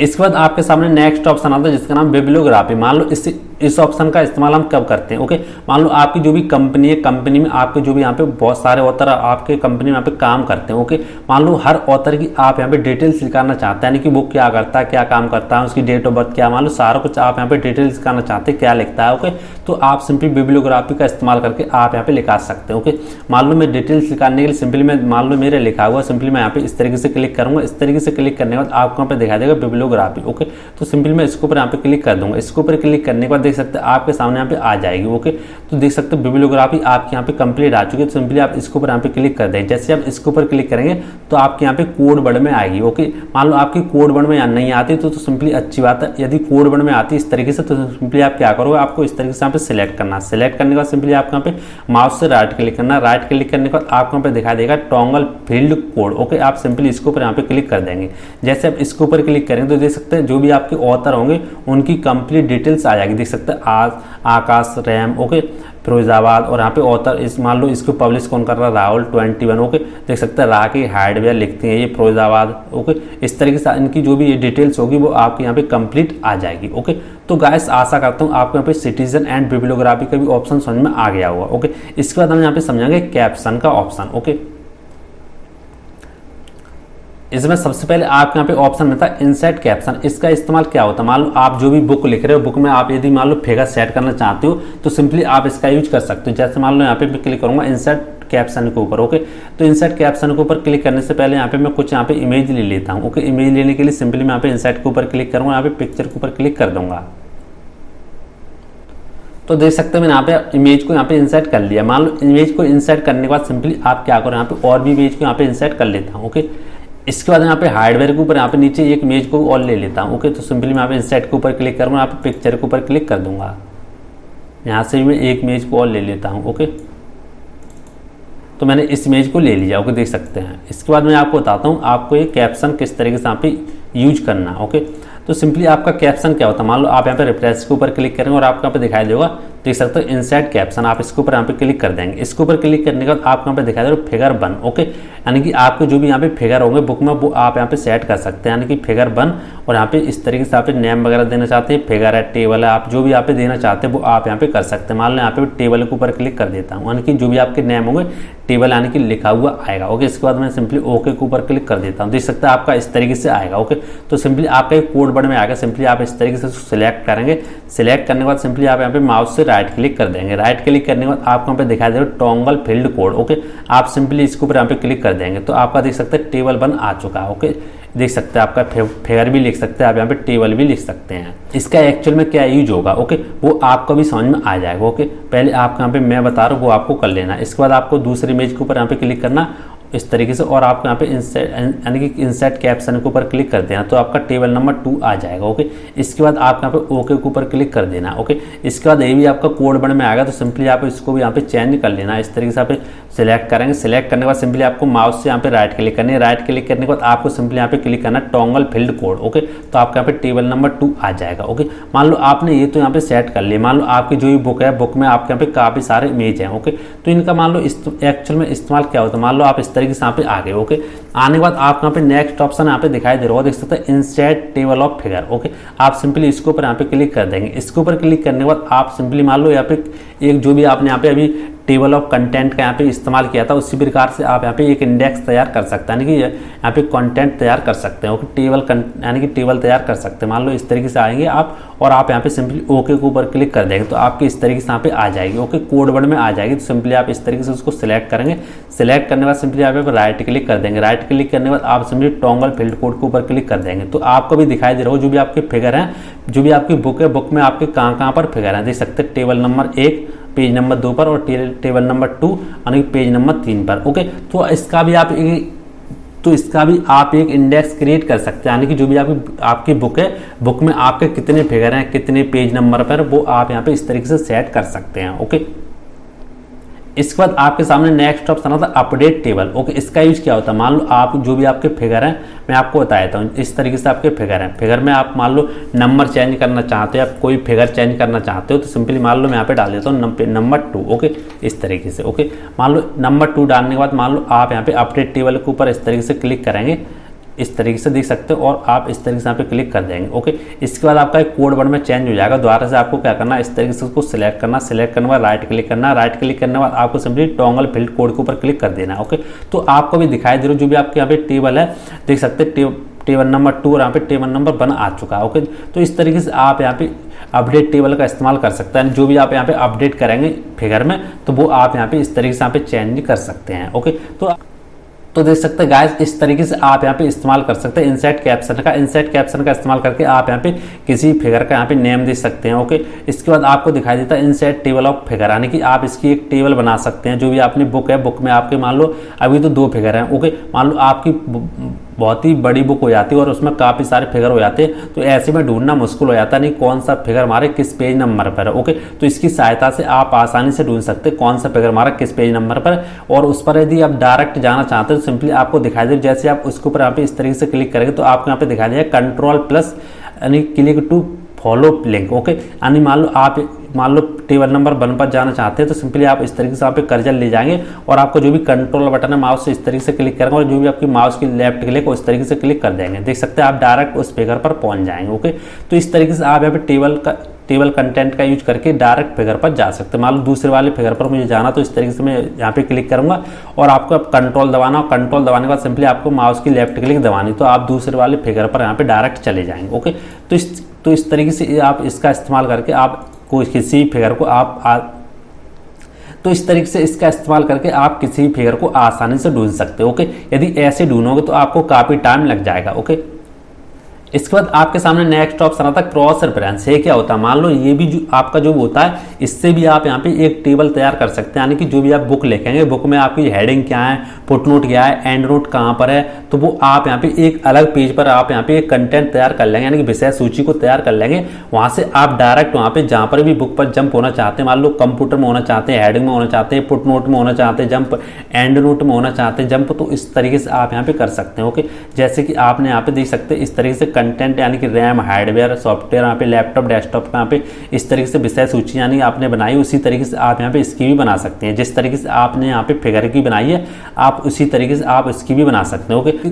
इसके बाद आपके सामने नेक्स्ट ऑप्शन आता है जिसका नाम बिब्लियोग्राफी मान लो इस इस ऑप्शन का इस्तेमाल हम कब करते हैं? ओके मान लो आपकी जो भी कंपनी है, कंपनी में आपके जो भी यहाँ पे बहुत सारे ऑथर आपके कंपनी में यहाँ पे काम करते हैं ओके मान लो हर ऑथर की आप यहाँ पे डिटेल्स निकालना चाहते हैं, यानी कि वो क्या करता है, क्या काम करता है, उसकी डेट ऑफ़ बर्थ क्या, मान लो सारा कुछ आप यहाँ पे डिटेल्स निकालना चाहते हैं, क्या लिखता है ओके तो आप सिंपली बिब्लियोग्राफी का इस्तेमाल करके आप यहाँ पे लिखा सकते हैं ओके मान लो मैं डिटेल्स निकालने के लिए सिंपली मैं, मान लो मेरे लिखा हुआ सिंपली मैं यहाँ पे इस तरीके से क्लिक करूँगा, इस तरीके से क्लिक करने के बाद आपको यहाँ पे दिखा देगा बिब्लियोग्राफी ओके तो सिंपली मैं इसके ऊपर यहाँ पे क्लिक कर दूँगा। इसके ऊपर क्लिक करने के बाद देख सकते हैं आपके सामने यहाँ पे आ जाएगी ओके? तो देख सकते हो बिब्लियोग्राफी आपके यहाँ पे कंप्लीट आ चुकी है तो सिंपली आप इसके ऊपर यहाँ पे क्लिक कर देंगे जैसे आप इसके ऊपर क्लिक करेंगे तो आपके यहाँ पे कोड वर्ड में आएगी ओके? मान लो आपकी कोड वर्ड में नहीं आती तो, तो सिंपली अच्छी बात है यदि कोड वर्ड में आती इस तरीके से तो सिंपली आप क्या करोगे आपको इस तरीके से यहाँ पे सिलेक्ट करना सिलेक्ट करने के बाद सिंपली आपको यहाँ पे माउस से राइट क्लिक करना राइट क्लिक करने के बाद आपको यहाँ पे दिखा देगा टोंगल फ़ील्ड कोड ओके? आप सिंपली इसके ऊपर यहाँ पे क्लिक कर देंगे। जैसे आप इसके ऊपर क्लिक करेंगे तो देख सकते हैं जो भी आपके ऑथर होंगे उनकी कंप्लीट डिटेल्स आ जाएगी। देख सकते हैं आकाश रैम, ओके? फिरोजाबाद, और यहाँ पे ऑथर इस मान लो इसको पब्लिश कौन कर रहा है? Rahul twenty one okay? देख सकते हैं राकी हार्डवेयर लिखते हैं ये फिरोजाबाद, ओके? इस तरीके से इनकी जो भी ये डिटेल्स होगी वो आपके यहाँ पे कंप्लीट आ जाएगी, ओके? तो गाइस आशा करता हूँ आपको यहाँ पे सिटीजन एंड बिब्लियोग्राफी का भी ऑप्शन समझ में आ गया होगा, ओके? इसके बाद हम यहाँ पे समझेंगे कैप्शन का ऑप्शन ओके? इसमें सबसे पहले आपके यहाँ पे ऑप्शन मिलता है इनसेट कैप्शन इसका इस्तेमाल क्या होता है मान लो आप जो भी बुक लिख रहे हो बुक में आप यदि मान लो फिगर सेट करना चाहते हो तो सिंपली आप इसका यूज़ कर सकते हो जैसे मान लो यहाँ पे मैं क्लिक करूँगा इंसर्ट कैप्शन के ऊपर ओके तो इंसर्ट कैप्शन के ऊपर क्लिक करने से पहले यहाँ पे मैं कुछ यहाँ पे इमेज ले लेता हूँ ओके इमेज लेने के लिए सिंपली मैं यहाँ पे इंसर्ट के ऊपर क्लिक करूँगा यहाँ पे पिक्चर के ऊपर क्लिक कर दूँगा तो देख सकते हैं मैंने यहाँ पे इमेज को यहाँ पे इंसर्ट कर लिया मान लो इमेज को इंसर्ट करने के बाद सिंपली आप क्या करो यहाँ पे और भी इमेज को यहाँ पे इंसर्ट कर लेता हूँ ओके इसके बाद यहाँ पे हार्डवेयर के ऊपर, यहाँ पे नीचे एक इमेज को और ले लेता हूँ। ओके तो सिंपली मैं यहाँ पे इंसर्ट के ऊपर क्लिक करूँगा यहाँ पे पिक्चर के ऊपर क्लिक कर दूँगा। यहाँ से भी मैं एक इमेज को और ले लेता हूँ, ओके? तो मैंने इस इमेज को ले लिया, ओके, देख सकते हैं। इसके बाद मैं आपको बताता हूँ, आपको ये कैप्शन किस तरीके से यहाँ पे यूज़ करना, ओके? तो सिंपली आपका कैप्शन क्या होता है? मान लो आप यहाँ पे रिफ्रेश के ऊपर क्लिक करेंगे और आपको यहाँ पे दिखाई देगा देख सकते हो इनसाइड कैप्शन आप इसके ऊपर यहाँ पे क्लिक कर देंगे। इसके ऊपर क्लिक करने के बाद आपको यहाँ पे दिखाई देगा फिगर वन ओके यानी कि आपके जो भी यहाँ पे फिगर होंगे बुक में वो आप यहाँ पे सेट कर सकते हैं। यानी कि फिगर वन और यहाँ पे इस तरीके से आप नेम वगैरह देना चाहते हैं फिगर है टेबल है, आप जो भी यहाँ पे देना चाहते हैं, वो आप यहाँ पे कर सकते हैं। मान लो यहाँ पे टेबल के ऊपर क्लिक कर देता हूँ। यानी कि जो भी आपके नेम होंगे टेबल यानी कि लिखा हुआ आएगा ओके इसके बाद मैं सिंपली ओके के ऊपर क्लिक कर देता हूँ। देख सकते हैं आपका इस तरीके से आएगा ओके तो सिंपली आपका एक कोड वर्ड में आएगा सिंपली आप इस तरीके से सिलेक्ट करेंगे। सिलेक्ट करने के बाद सिंपली आप यहाँ पे माउस से राइट क्लिक कर देंगे। राइट क्लिक करने के बाद आपको यहाँ पे दिखाई देगा टोंगल फ़ील्ड कोड ओके आप सिंपली इसके ऊपर यहाँ पे क्लिक कर देंगे। तो आपका देख सकते हैं टेबल वन आ चुका है ओके देख सकते हैं आपका फिगर भी लिख सकते हैं, आप यहाँ पे टेबल भी लिख सकते हैं। इसका एक्चुअल में क्या यूज़ होगा ओके वो आपको भी समझ में आ जाएगा ओके पहले आपको यहाँ पे मैं बता रहा हूँ, वो आपको कर लेना। इसके बाद आपको दूसरी इमेज के ऊपर यहाँ पे क्लिक करना इस तरीके से, और आपको यहाँ पे इंसेट यानी कि इंसेट कैप्शन के ऊपर क्लिक कर देना तो आपका टेबल नंबर टू आ जाएगा ओके इसके बाद आप यहाँ पे ओके के ऊपर क्लिक कर देना ओके इसके बाद ये भी आपका कोड बन में आएगा तो सिंपली आप इसको भी यहाँ पे चेंज कर लेना, इस तरीके से आप सिलेक्ट करेंगे सिलेक्ट करने के बाद सिंपली आपको माउस से यहाँ पे राइट क्लिक करनी है राइट क्लिक करने के बाद आपको सिंपली यहाँ पे क्लिक करना है टोंगल फ़ील्ड कोड ओके तो आपके यहाँ पे टेबल नंबर टू आ जाएगा ओके मान लो आपने ये तो यहाँ पे सेट कर लिया मान लो आपकी जो भी बुक है बुक में आपके यहाँ पे काफ़ी सारे इमेज हैं ओके तो इनका मान लो एक्चुअल में इस्तेमाल क्या होता है मान लो आप इस तरीके से यहाँ पे आ गए ओके आने के बाद आप यहाँ पे नेक्स्ट ऑप्शन यहाँ पे दिखाई दे रहा होगा देख सकते हैं insert table of figure okay आप सिंपली इसके ऊपर यहाँ पे क्लिक कर देंगे इसके ऊपर क्लिक करने के बाद आप सिंपली मान लो यहाँ पे एक जो भी आपने यहाँ पे अभी टेबल ऑफ़ कंटेंट का यहाँ पे इस्तेमाल किया था। उसी प्रकार से आप यहाँ पे एक इंडेक्स तैयार कर सकते हैं। यानी कि यहाँ पे कंटेंट तैयार कर सकते हैं। ओके, टेबल यानी कि टेबल तैयार कर सकते हैं। मान लो इस तरीके से आएँगे आप और आप यहाँ पे सिंपली ओके के ऊपर क्लिक कर देंगे तो आपकी इस तरीके से यहाँ पे आ जाएगी। ओके, कोड वर्ड में आ जाएगी। तो सिंपली आप इस तरीके से उसको सिलेक्ट करेंगे। सिलेक्ट करने के बाद सिंपली आप राइट क्लिक कर देंगे। राइट क्लिक करने के बाद आप सिंपली टोंगल फ़ील्ड कोड के ऊपर क्लिक कर देंगे। तो आपको भी दिखाई दे रहा हो, जो भी आपके फिगर हैं, जो भी आपकी बुक है, बुक में आपके कहाँ कहाँ पर फिगर हैं। देख सकते टेबल नंबर एक पेज नंबर दो पर और टेबल नंबर टू, यानी पेज नंबर तीन पर, ओके? तो इसका भी आप एक तो इसका भी आप एक इंडेक्स क्रिएट कर सकते हैं, यानी कि जो भी आपकी आपकी बुक है बुक में आपके कितने फिगर हैं, कितने पेज नंबर पर, वो आप यहाँ पे इस तरीके से सेट कर सकते हैं, ओके? इसके बाद आपके सामने नेक्स्ट ऑप्शन आता है अपडेट टेबल ओके इसका यूज़ क्या होता है? मान लो आप जो भी आपके फिगर हैं, मैं आपको बता देता हूँ, इस तरीके से आपके फिगर हैं। फिगर में आप मान लो नंबर चेंज करना चाहते हो, आप कोई फिगर चेंज करना चाहते हो तो सिंपली मान लो मैं यहाँ पे डाल देता हूँ नंबर टू ओके इस तरीके से ओके मान लो नंबर टू डालने के बाद मान लो आप यहाँ पे अपडेट टेबल के ऊपर इस तरीके से क्लिक करेंगे इस तरीके से देख सकते हो और आप इस तरीके से यहाँ पे क्लिक कर देंगे ओके इसके बाद आपका एक कोड वर्ड में चेंज हो जाएगा। दोबारा से आपको क्या करना इस तरीके से उसको सिलेक्ट करना सिलेक्ट करने बाद राइट क्लिक करना राइट क्लिक करने बाद आपको सिंपली टोंगल फ़ील्ड कोड के ऊपर क्लिक कर देना ओके तो आपको भी दिखाई दे रहा जो भी आपके यहाँ पे टेबल है, देख सकते टेबल नंबर टू और यहाँ पे टेबल नंबर वन आ चुका है ओके तो इस तरीके से आप यहाँ पे अपडेट टेबल का इस्तेमाल कर सकते हैं। जो भी आप यहाँ पे अपडेट करेंगे फिगर में तो वो आप यहाँ पे इस तरीके से यहाँ पे चेंज कर सकते हैं ओके तो तो देख सकते हैं गाइस इस तरीके से आप यहाँ पे इस्तेमाल कर सकते हैं इनसेट कैप्शन का। इनसेट कैप्शन का इस्तेमाल करके आप यहाँ पे किसी फिगर का यहाँ पे नेम दे सकते हैं ओके इसके बाद आपको दिखाई देता है इनसेट टेबल ऑफ़ फिगर यानी कि आप इसकी एक टेबल बना सकते हैं, जो भी आपने बुक है बुक में आपके मान लो अभी तो दो फिगर हैं ओके मान लो आपकी बहुत ही बड़ी बुक हो जाती है और उसमें काफ़ी सारे फिगर हो जाते हैं। तो ऐसे में ढूंढना मुश्किल हो जाता नहीं कौन सा फिगर मारे, किस पेज नंबर पर है ओके तो इसकी सहायता से आप आसानी से ढूंढ सकते हैं कौन सा फिगर हमारा किस पेज नंबर पर और उस पर यदि आप डायरेक्ट जाना चाहते हो तो सिंपली आपको दिखाई दे जैसे आप उसके ऊपर यहाँ पे इस तरीके से क्लिक करेंगे तो आपको यहाँ पे दिखाई देगा कंट्रोल प्लस यानी click to follow link okay यानी मान लो आप, मान लो टेबल नंबर वन पर जाना चाहते हैं तो सिंपली आप इस तरीके से आप कर्जर ले जाएँगे और आपको जो भी कंट्रोल बटन है माउस से इस तरीके से क्लिक करेंगे और जो भी आपकी माउस की लेफ़्ट क्लिक उस तरीके से क्लिक कर देंगे। देख सकते हैं आप डायरेक्ट उस फिगर पर पहुँच जाएँगे ओके तो इस तरीके से आप यहाँ पे टेबल का टेबल कंटेंट का यूज़ करके डायरेक्ट फिगर पर जा सकते हैं। मान लो दूसरे वाले फिगर पर मुझे जाना तो इस तरीके से मैं यहाँ पे क्लिक करूँगा और आपको अब कंट्रोल दबाना और कंट्रोल दबाने के बाद सिंपली आपको माउस की लेफ़्ट क्लिक दबानी तो आप दूसरे वाले फिगर पर यहाँ पे डायरेक्ट चले जाएँगे ओके तो इस तो इस तरीके से आप इसका इस्तेमाल करके आप कोई किसी फिगर को आप आ, तो इस तरीके से इसका इस्तेमाल करके आप किसी भी फिगर को आसानी से ढूंढ सकते हो ओके यदि ऐसे ढूंढोगे तो आपको काफ़ी टाइम लग जाएगा ओके इसके बाद आपके सामने नेक्स्ट ऑप्शन आता है क्रॉस रेफरेंस ये क्या होता है? मान लो ये भी जो आपका जो होता है, इससे भी आप यहाँ पे एक टेबल तैयार कर सकते हैं, यानी कि जो भी आप बुक लिखेंगे बुक में आपकी हेडिंग क्या है फुट नोट क्या है एंड नोट कहाँ पर है तो वो आप यहाँ पे एक अलग पेज पर आप यहाँ पे एक कंटेंट तैयार कर लेंगे, यानी कि विषय सूची को तैयार कर लेंगे। वहाँ से आप डायरेक्ट वहाँ पे जहाँ पर भी बुक पर जंप होना चाहते हैं, मान लो कंप्यूटर में होना चाहते हैं हेडिंग में होना चाहते हैं फुट नोट में होना चाहते हैं जंप एंड नोट में होना चाहते हैं जंप तो इस तरीके से आप यहाँ पे कर सकते हैं ओके जैसे कि आपने यहाँ पे देख सकते हैं, इस तरीके से कंटेंट यानी कि रैम हार्डवेयर सॉफ्टवेयर यहाँ पे लैपटॉप डेस्कटॉप यहाँ पे इस तरीके से विषय सूची, यानी आपने बनाई, उसी तरीके से आप यहाँ पे इसकी भी बना सकते हैं। जिस तरीके से आपने यहाँ पे फिगर की बनाई है, आप उसी तरीके से आप इसकी भी बना सकते हैं। ओके?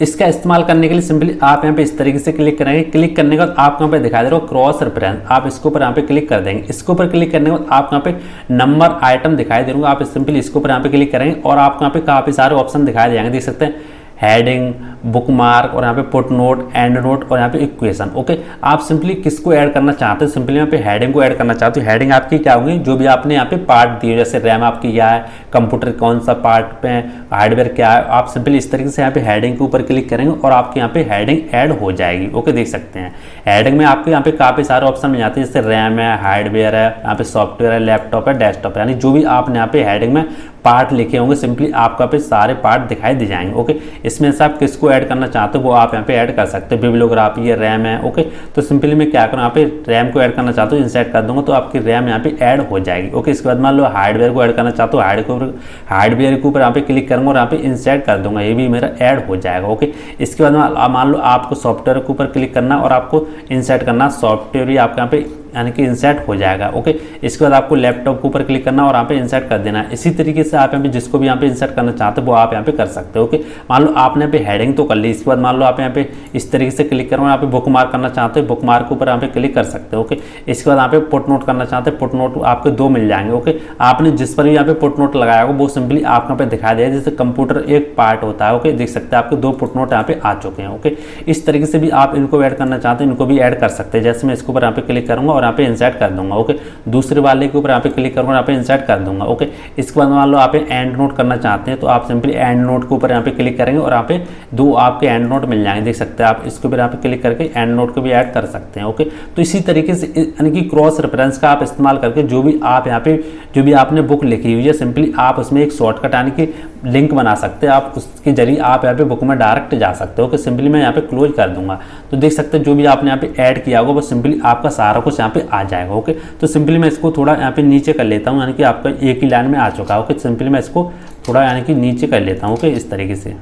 इसका इस्तेमाल करने के लिए सिंपली आप यहाँ पे इस तरीके से क्लिक करेंगे। क्लिक करने के बाद आपको यहाँ पे दिखाई दे रहा क्रॉस रेफरेंस आप इसके ऊपर यहाँ पे क्लिक कर देंगे। इसके ऊपर क्लिक करने के बाद आपको यहाँ पे नंबर आइटम दिखाई दे आप सिंपली इसके ऊपर यहाँ पे क्लिक करेंगे और आपको यहाँ पे काफ़ी सारे ऑप्शन दिखाई दे जाएँगे। देख सकते हैं हेडिंग बुक मार्क और यहाँ पे पुट नोट एंड नोट और यहाँ पे इक्वेशन ओके आप सिंपली किसको ऐड करना चाहते हैं? सिंपली यहाँ पे हेडिंग को ऐड करना चाहते हो। हेडिंग आपकी क्या होगी? जो भी आपने यहाँ पे पार्ट दिए, जैसे रैम आपकी क्या है कंप्यूटर कौन सा पार्ट पे हार्डवेयर क्या है, आप सिंपली इस तरीके से यहाँ पे हेडिंग के ऊपर क्लिक करेंगे और आपके यहाँ पे हेडिंग ऐड हो जाएगी ओके देख सकते हैं। हेडिंग में आपके यहाँ पे काफ़ी सारे ऑप्शन मिल जाते हैं, जैसे रैम है हार्डवेयर है, यहाँ पे सॉफ्टवेयर है लैपटॉप है डेस्कटॉप है, यानी जो भी आपने यहाँ पे हेडिंग में पार्ट लिखे होंगे, सिंपली आपका पे सारे पार्ट दिखाई दे जाएँगे, ओके? इसमें से आप किसको ऐड करना चाहते हो, वो आप यहाँ पे ऐड कर सकते हो। बिब्लोग्राफी है रैम है, ओके? तो सिंपली मैं क्या करूँ, यहाँ पे रैम को ऐड करना चाहता हूँ इंसर्ट कर दूँगा तो आपकी रैम यहाँ पे ऐड हो जाएगी, ओके? इसके बाद मान लो हार्डवेयर को ऐड करना चाहता हूँ, हार्डवेयर के ऊपर यहाँ पे क्लिक करूँगा और यहाँ पे इंसर्ट कर दूँगा, ये भी मेरा ऐड हो जाएगा, ओके? इसके बाद मान लो आपको सॉफ्टवेयर के ऊपर क्लिक करना और आपको इंसर्ट करना, सॉफ्टवेयर ही आपके यहाँ पे यानी कि इंसर्ट हो जाएगा ओके इसके बाद आपको लैपटॉप के ऊपर क्लिक करना और यहाँ पे इंसर्ट कर देना इसी तरीके से आप यहाँ पे जिसको भी यहाँ पे इंसर्ट करना चाहते हो वो आप यहाँ पे कर सकते हो ओके मान लो आपने यहाँ पे हेडिंग तो कर ली इसके बाद मान लो आप यहाँ पे इस तरीके से क्लिक करो यहाँ पे बुक मार्क करना चाहते हो बुक मार्क के ऊपर यहाँ पे क्लिक कर सकते हो ओके इसके बाद यहाँ पे पुट नोट करना चाहते हैं पुट नोट आपके दो मिल जाएँगे ओके आपने जिस पर भी यहाँ पे पुट नोट लगाया होगा वो सिंपली आप यहाँ पे दिखा दिया जैसे कंप्यूटर एक पार्ट होता है ओके देख सकते हैं आपके दो पुट नोट यहाँ पे आ चुके हैं ओके इस तरीके से भी आप इनको ऐड करना चाहते हैं इनको भी ऐड कर सकते हैं जैसे मैं इसके ऊपर यहाँ पे क्लिक करूँगा और यहाँ पे इंसर्ट कर दूँगा ओके दूसरे वाले के ऊपर यहाँ पे क्लिक करूँगा यहाँ पे इंसर्ट कर दूँगा ओके इसके बाद मान लो आप एंड नोट करना चाहते हैं तो आप सिंपली एंड नोट के ऊपर यहाँ पे क्लिक करेंगे और यहाँ पे दो आपके एंड नोट मिल जाएँगे देख सकते हैं आप इसके ऊपर यहाँ पे क्लिक करके एंड नोट को भी ऐड कर सकते हैं ओके तो इसी तरीके से यानी कि क्रॉस रेफरेंस का आप इस्तेमाल करके जो भी आप यहाँ पे जो भी आपने बुक लिखी हुई है सिंपली आप उसमें एक शॉर्टकट यानी कि लिंक बना सकते हैं आप उसके ज़रिए आप यहाँ पे बुक में डायरेक्ट जा सकते हो कि सिंपली मैं यहाँ पे क्लोज कर दूँगा तो देख सकते हैं जो भी आपने यहाँ पे ऐड किया होगा वो सिंपली आपका सारा कुछ यहाँ पे आ जाएगा ओके तो सिंपली मैं इसको थोड़ा यहाँ पे नीचे कर लेता हूँ, यानी कि आपका एक ही लाइन में आ चुका है ओके सिंपली मैं इसको थोड़ा यानी कि नीचे कर लेता हूँ ओके इस तरीके से।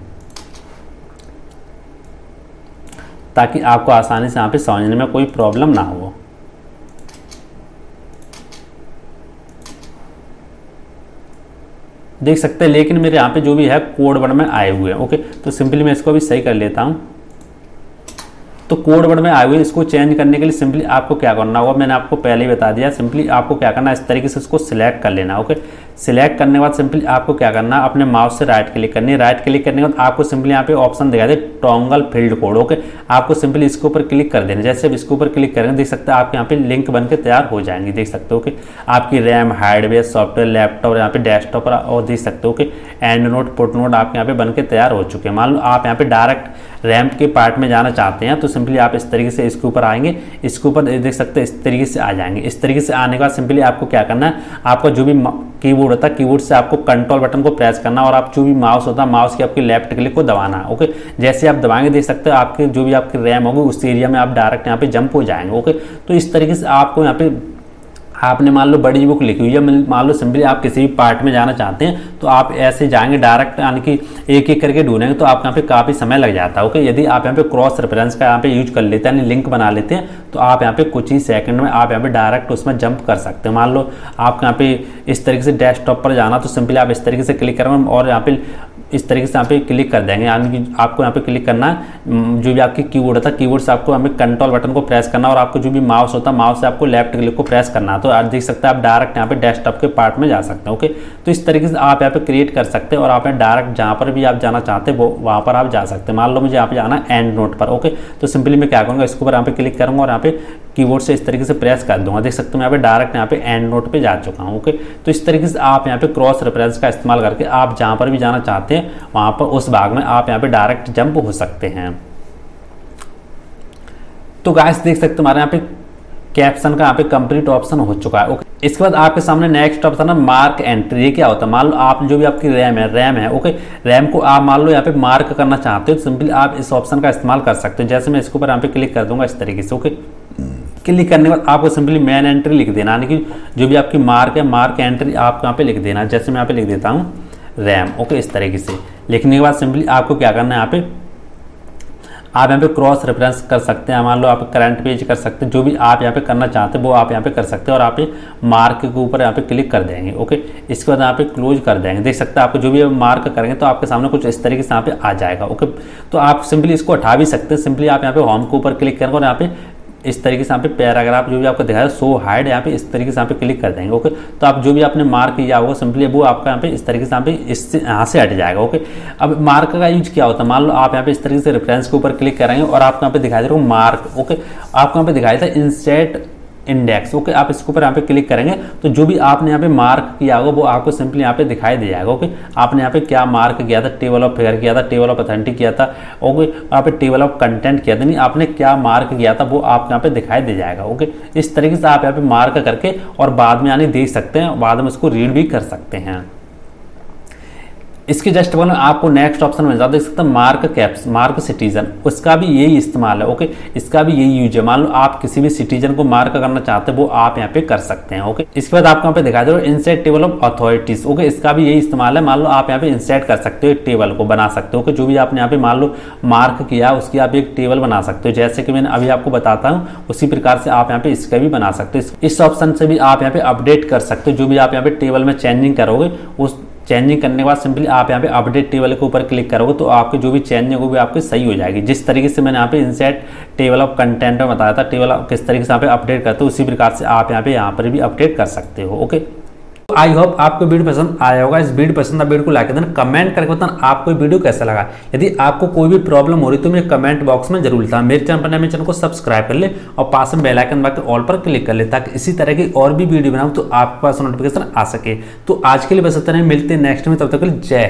ताकि आपको आसानी से यहाँ पे समझने में कोई प्रॉब्लम ना हो। देख सकते हैं, लेकिन मेरे यहाँ पे जो भी है कोड वर्ड में आए हुए हैं ओके तो सिंपली मैं इसको भी सही कर लेता हूँ। तो कोड वर्ड में आए हुई इसको चेंज करने के लिए सिंपली आपको क्या करना होगा? मैंने आपको पहले ही बता दिया सिंपली आपको क्या करना है? इस तरीके से इसको सिलेक्ट कर लेना ओके सिलेक्ट करने के बाद सिंपली आपको क्या करना है? अपने माउस से राइट क्लिक करनी है। राइट क्लिक करने के बाद आपको सिंपली यहाँ पे ऑप्शन दिखा दे टोंगल फ़ील्ड कोड ओके आपको सिंपली इसके ऊपर क्लिक कर देना जैसे आप इसके ऊपर क्लिक करेंगे, देख सकते हैं आपके यहाँ पे लिंक बन के तैयार हो जाएँगे, देख सकते हो कि आपकी रैम हार्डवेयर सॉफ्टवेयर लैपटॉप यहाँ पे डेस्कटॉप और देख सकते हो कि एंड नोट पुट नोट आपके यहाँ पे बन के तैयार हो चुके हैं। मान लो आप यहाँ पे डायरेक्ट रैम के पार्ट में जाना चाहते हैं तो सिंपली आप इस तरीके से इसके ऊपर आएँगे। इसके ऊपर देख सकते हैं, इस तरीके से आ जाएँगे। इस तरीके से आने के बाद सिंपली आपको क्या करना है? आपका जो भी कीबोर्ड होता है, कीबोर्ड से आपको कंट्रोल बटन को प्रेस करना और आप जो भी माउस होता है माउस की आपकी लेफ़्ट क्लिक को दबाना ओके जैसे आप दबाएँगे, देख सकते हो आपके जो भी आपकी रैम होगी, उस एरिया में आप डायरेक्ट यहाँ पे जंप हो जाएँगे ओके तो इस तरीके से आपको यहाँ पे आपने मान लो बड़ी बुक लिखी हुई है मान लो सिंपली आप किसी भी पार्ट में जाना चाहते हैं तो आप ऐसे जाएँगे डायरेक्ट यानी कि एक एक करके ढूंढेंगे तो आप यहाँ पे काफ़ी समय लग जाता है ओके यदि आप यहाँ पे क्रॉस रेफरेंस का यहाँ पे यूज़ कर लेते हैं, यानी लिंक बना लेते हैं तो आप यहाँ पे कुछ ही सेकंड में आप यहाँ पे डायरेक्ट उसमें जंप कर सकते हैं। मान लो आप यहाँ पे इस तरीके से डेस्कटॉप पर जाना तो सिंपली आप इस तरीके से क्लिक करेंगे और यहाँ पे इस तरीके से यहाँ पे क्लिक कर देंगे। यानी कि आपको यहाँ पे क्लिक करना जो भी आपकी कीबोर्ड होता है कीबोर्ड से आपको हमें कंट्रोल बटन को प्रेस करना और आपको जो भी माउस होता है माउस से आपको लेफ़्ट क्लिक को प्रेस करना तो आप देख सकते हैं, आप डायरेक्ट यहाँ पे डेस्कटॉप के पार्ट में जा सकते हैं ओके तो इस तरीके से आप यहाँ पे क्रिएट कर सकते हैं और आप डायरेक्ट जहाँ पर भी आप जाना चाहते हैं, वो, वहाँ पर आप जा सकते हैं। मान लो मुझे यहाँ पे जाना एंड नोट पर ओके तो सिंपली मैं क्या करूँगा, इसके ऊपर यहाँ पे क्लिक करूँगा और यहाँ पे कीबोर्ड से इस तरीके से प्रेस कर दूँगा। देख सकते हो यहाँ पे डायरेक्ट यहाँ पे एंड नोट पे जा चुका हूँ ओके तो इस तरीके से आप यहाँ पे क्रॉस रेफरेंस का इस्तेमाल करके आप जहाँ पर भी जाना चाहते हैं, वहाँ पर उस भाग में आप यहाँ पे डायरेक्ट जंप हो सकते हैं। तो गाइस देख सकते हो हमारे यहाँ पे कैप्शन का यहाँ पे कंप्लीट ऑप्शन हो चुका है ओके इसके बाद आपके सामने नेक्स्ट ऑप्शन है मार्क एंट्री ये क्या होता है? मान लो आप जो भी आपकी रैम है रैम है ओके रैम को आप मान लो यहाँ पे मार्क करना चाहते हो तो सिंपली आप इस ऑप्शन का इस्तेमाल कर सकते हो। जैसे मैं इसके ऊपर यहाँ पे क्लिक कर दूँगा इस तरीके से ओके क्लिक करने के बाद आपको सिंपली मैन एंट्री लिख देना यानी कि जो भी आपकी मार्क है मार्क एंट्री आप यहाँ पे लिख देना जैसे मैं यहाँ पे लिख देता हूँ रैम ओके इस तरीके से लिखने के बाद सिंपली आपको क्या करना है यहाँ पे आप यहाँ पे क्रॉस रेफरेंस कर सकते हैं मान लो आप करंट पेज कर सकते हैं जो भी आप यहाँ पे करना चाहते हैं वो आप यहाँ पे कर सकते हैं और आप मार्क के ऊपर यहाँ पे क्लिक कर देंगे ओके इसके बाद यहाँ पे क्लोज कर देंगे देख सकते हैं आपको जो भी मार्क करेंगे तो आपके सामने कुछ इस तरीके से यहाँ पे आ जाएगा ओके तो आप सिंपली इसको हटा भी सकते हैं सिंपली आप यहाँ पे होम के ऊपर क्लिक करेंगे और यहाँ पे इस तरीके से यहाँ पे पैराग्राफ जो भी आपको दिखाया सो हाइड यहाँ पे इस तरीके से यहाँ पे क्लिक कर देंगे ओके तो आप जो भी आपने मार्क किया होगा सिंपली वो आपका यहाँ पे इस तरीके से यहाँ पे इससे यहाँ से हट जाएगा ओके अब मार्क का यूज़ क्या होता है? मान लो आप यहाँ पे इस तरीके से रेफरेंस के ऊपर क्लिक करेंगे और आपको यहाँ पे दिखाई दे रहा हूँ मार्क ओके आपको यहाँ पे दिखाई देता है इंसेट इंडेक्स ओके आप इसके ऊपर यहाँ पे क्लिक करेंगे तो जो भी आपने यहाँ पे मार्क किया होगा, वो आपको सिंपली यहाँ पे दिखाई दे जाएगा ओके आपने यहाँ पे क्या मार्क किया था? टेबल ऑफ़ फिगर किया था टेबल ऑफ़ अथेंटिक किया था ओके यहाँ पे टेबल ऑफ़ कंटेंट किया था नहीं आपने क्या मार्क किया था, वो आपको यहाँ पे दिखाई दे जाएगा ओके इस तरीके से आप यहाँ पे मार्क करके और बाद में यानी देख सकते हैं, बाद में उसको रीड भी कर सकते हैं। इसके जस्ट बगल में आपको नेक्स्ट ऑप्शन मिल जाता देख सकते हैं मार्क कैप्स मार्क सिटीजन उसका भी यही इस्तेमाल है ओके इसका भी यही यूज़ है। मान लो आप किसी भी सिटीजन को मार्क करना चाहते हैं, वो आप यहाँ पे कर सकते हैं ओके इसके बाद आपको यहाँ पे दिखा दो insert table of authorities okay इसका भी यही इस्तेमाल है। मान लो आप यहाँ पे इंसेट कर सकते हो, एक टेबल को बना सकते हो जो भी आपने यहाँ पे मान लो मार्क किया, उसकी आप एक टेबल बना सकते हो। जैसे कि मैंने अभी आपको बताता हूँ, उसी प्रकार से आप यहाँ पे इसका भी बना सकते हो। इस ऑप्शन से भी आप यहाँ पे अपडेट कर सकते हो, जो भी आप यहाँ पे टेबल में चेंजिंग करोगे, उस चेंजिंग करने के बाद सिंपली आप यहाँ पे अपडेट टेबल के ऊपर क्लिक करोगे तो आपके जो भी चेंजिंग भी आपकी सही हो जाएगी। जिस तरीके से मैंने यहाँ पे इनसेट टेबल ऑफ़ कंटेंट में बताया था टेबल किस तरीके से यहाँ पे अपडेट करते हो, उसी प्रकार से आप यहाँ पे यहाँ पर भी अपडेट कर सकते हो ओके आई होप आपको वीडियो पसंद आया होगा। इस वीडियो पसंद वीडियो को लाइक देना कमेंट करके बताना आपको वीडियो कैसा लगा। यदि आपको कोई भी प्रॉब्लम हो रही तो मुझे कमेंट बॉक्स में ज़रूर लिखा मेरे चैनल पर मेरे चैनल को सब्सक्राइब कर ले और पास में बेलाइकन बाकी ऑल पर क्लिक कर ले, ताकि इसी तरह की और भी वीडियो बनाऊँ तो आपके पास नोटिफिकेशन आ सके। तो आज के लिए बस इतना मिलते हैं नेक्स्ट में, तब तक जय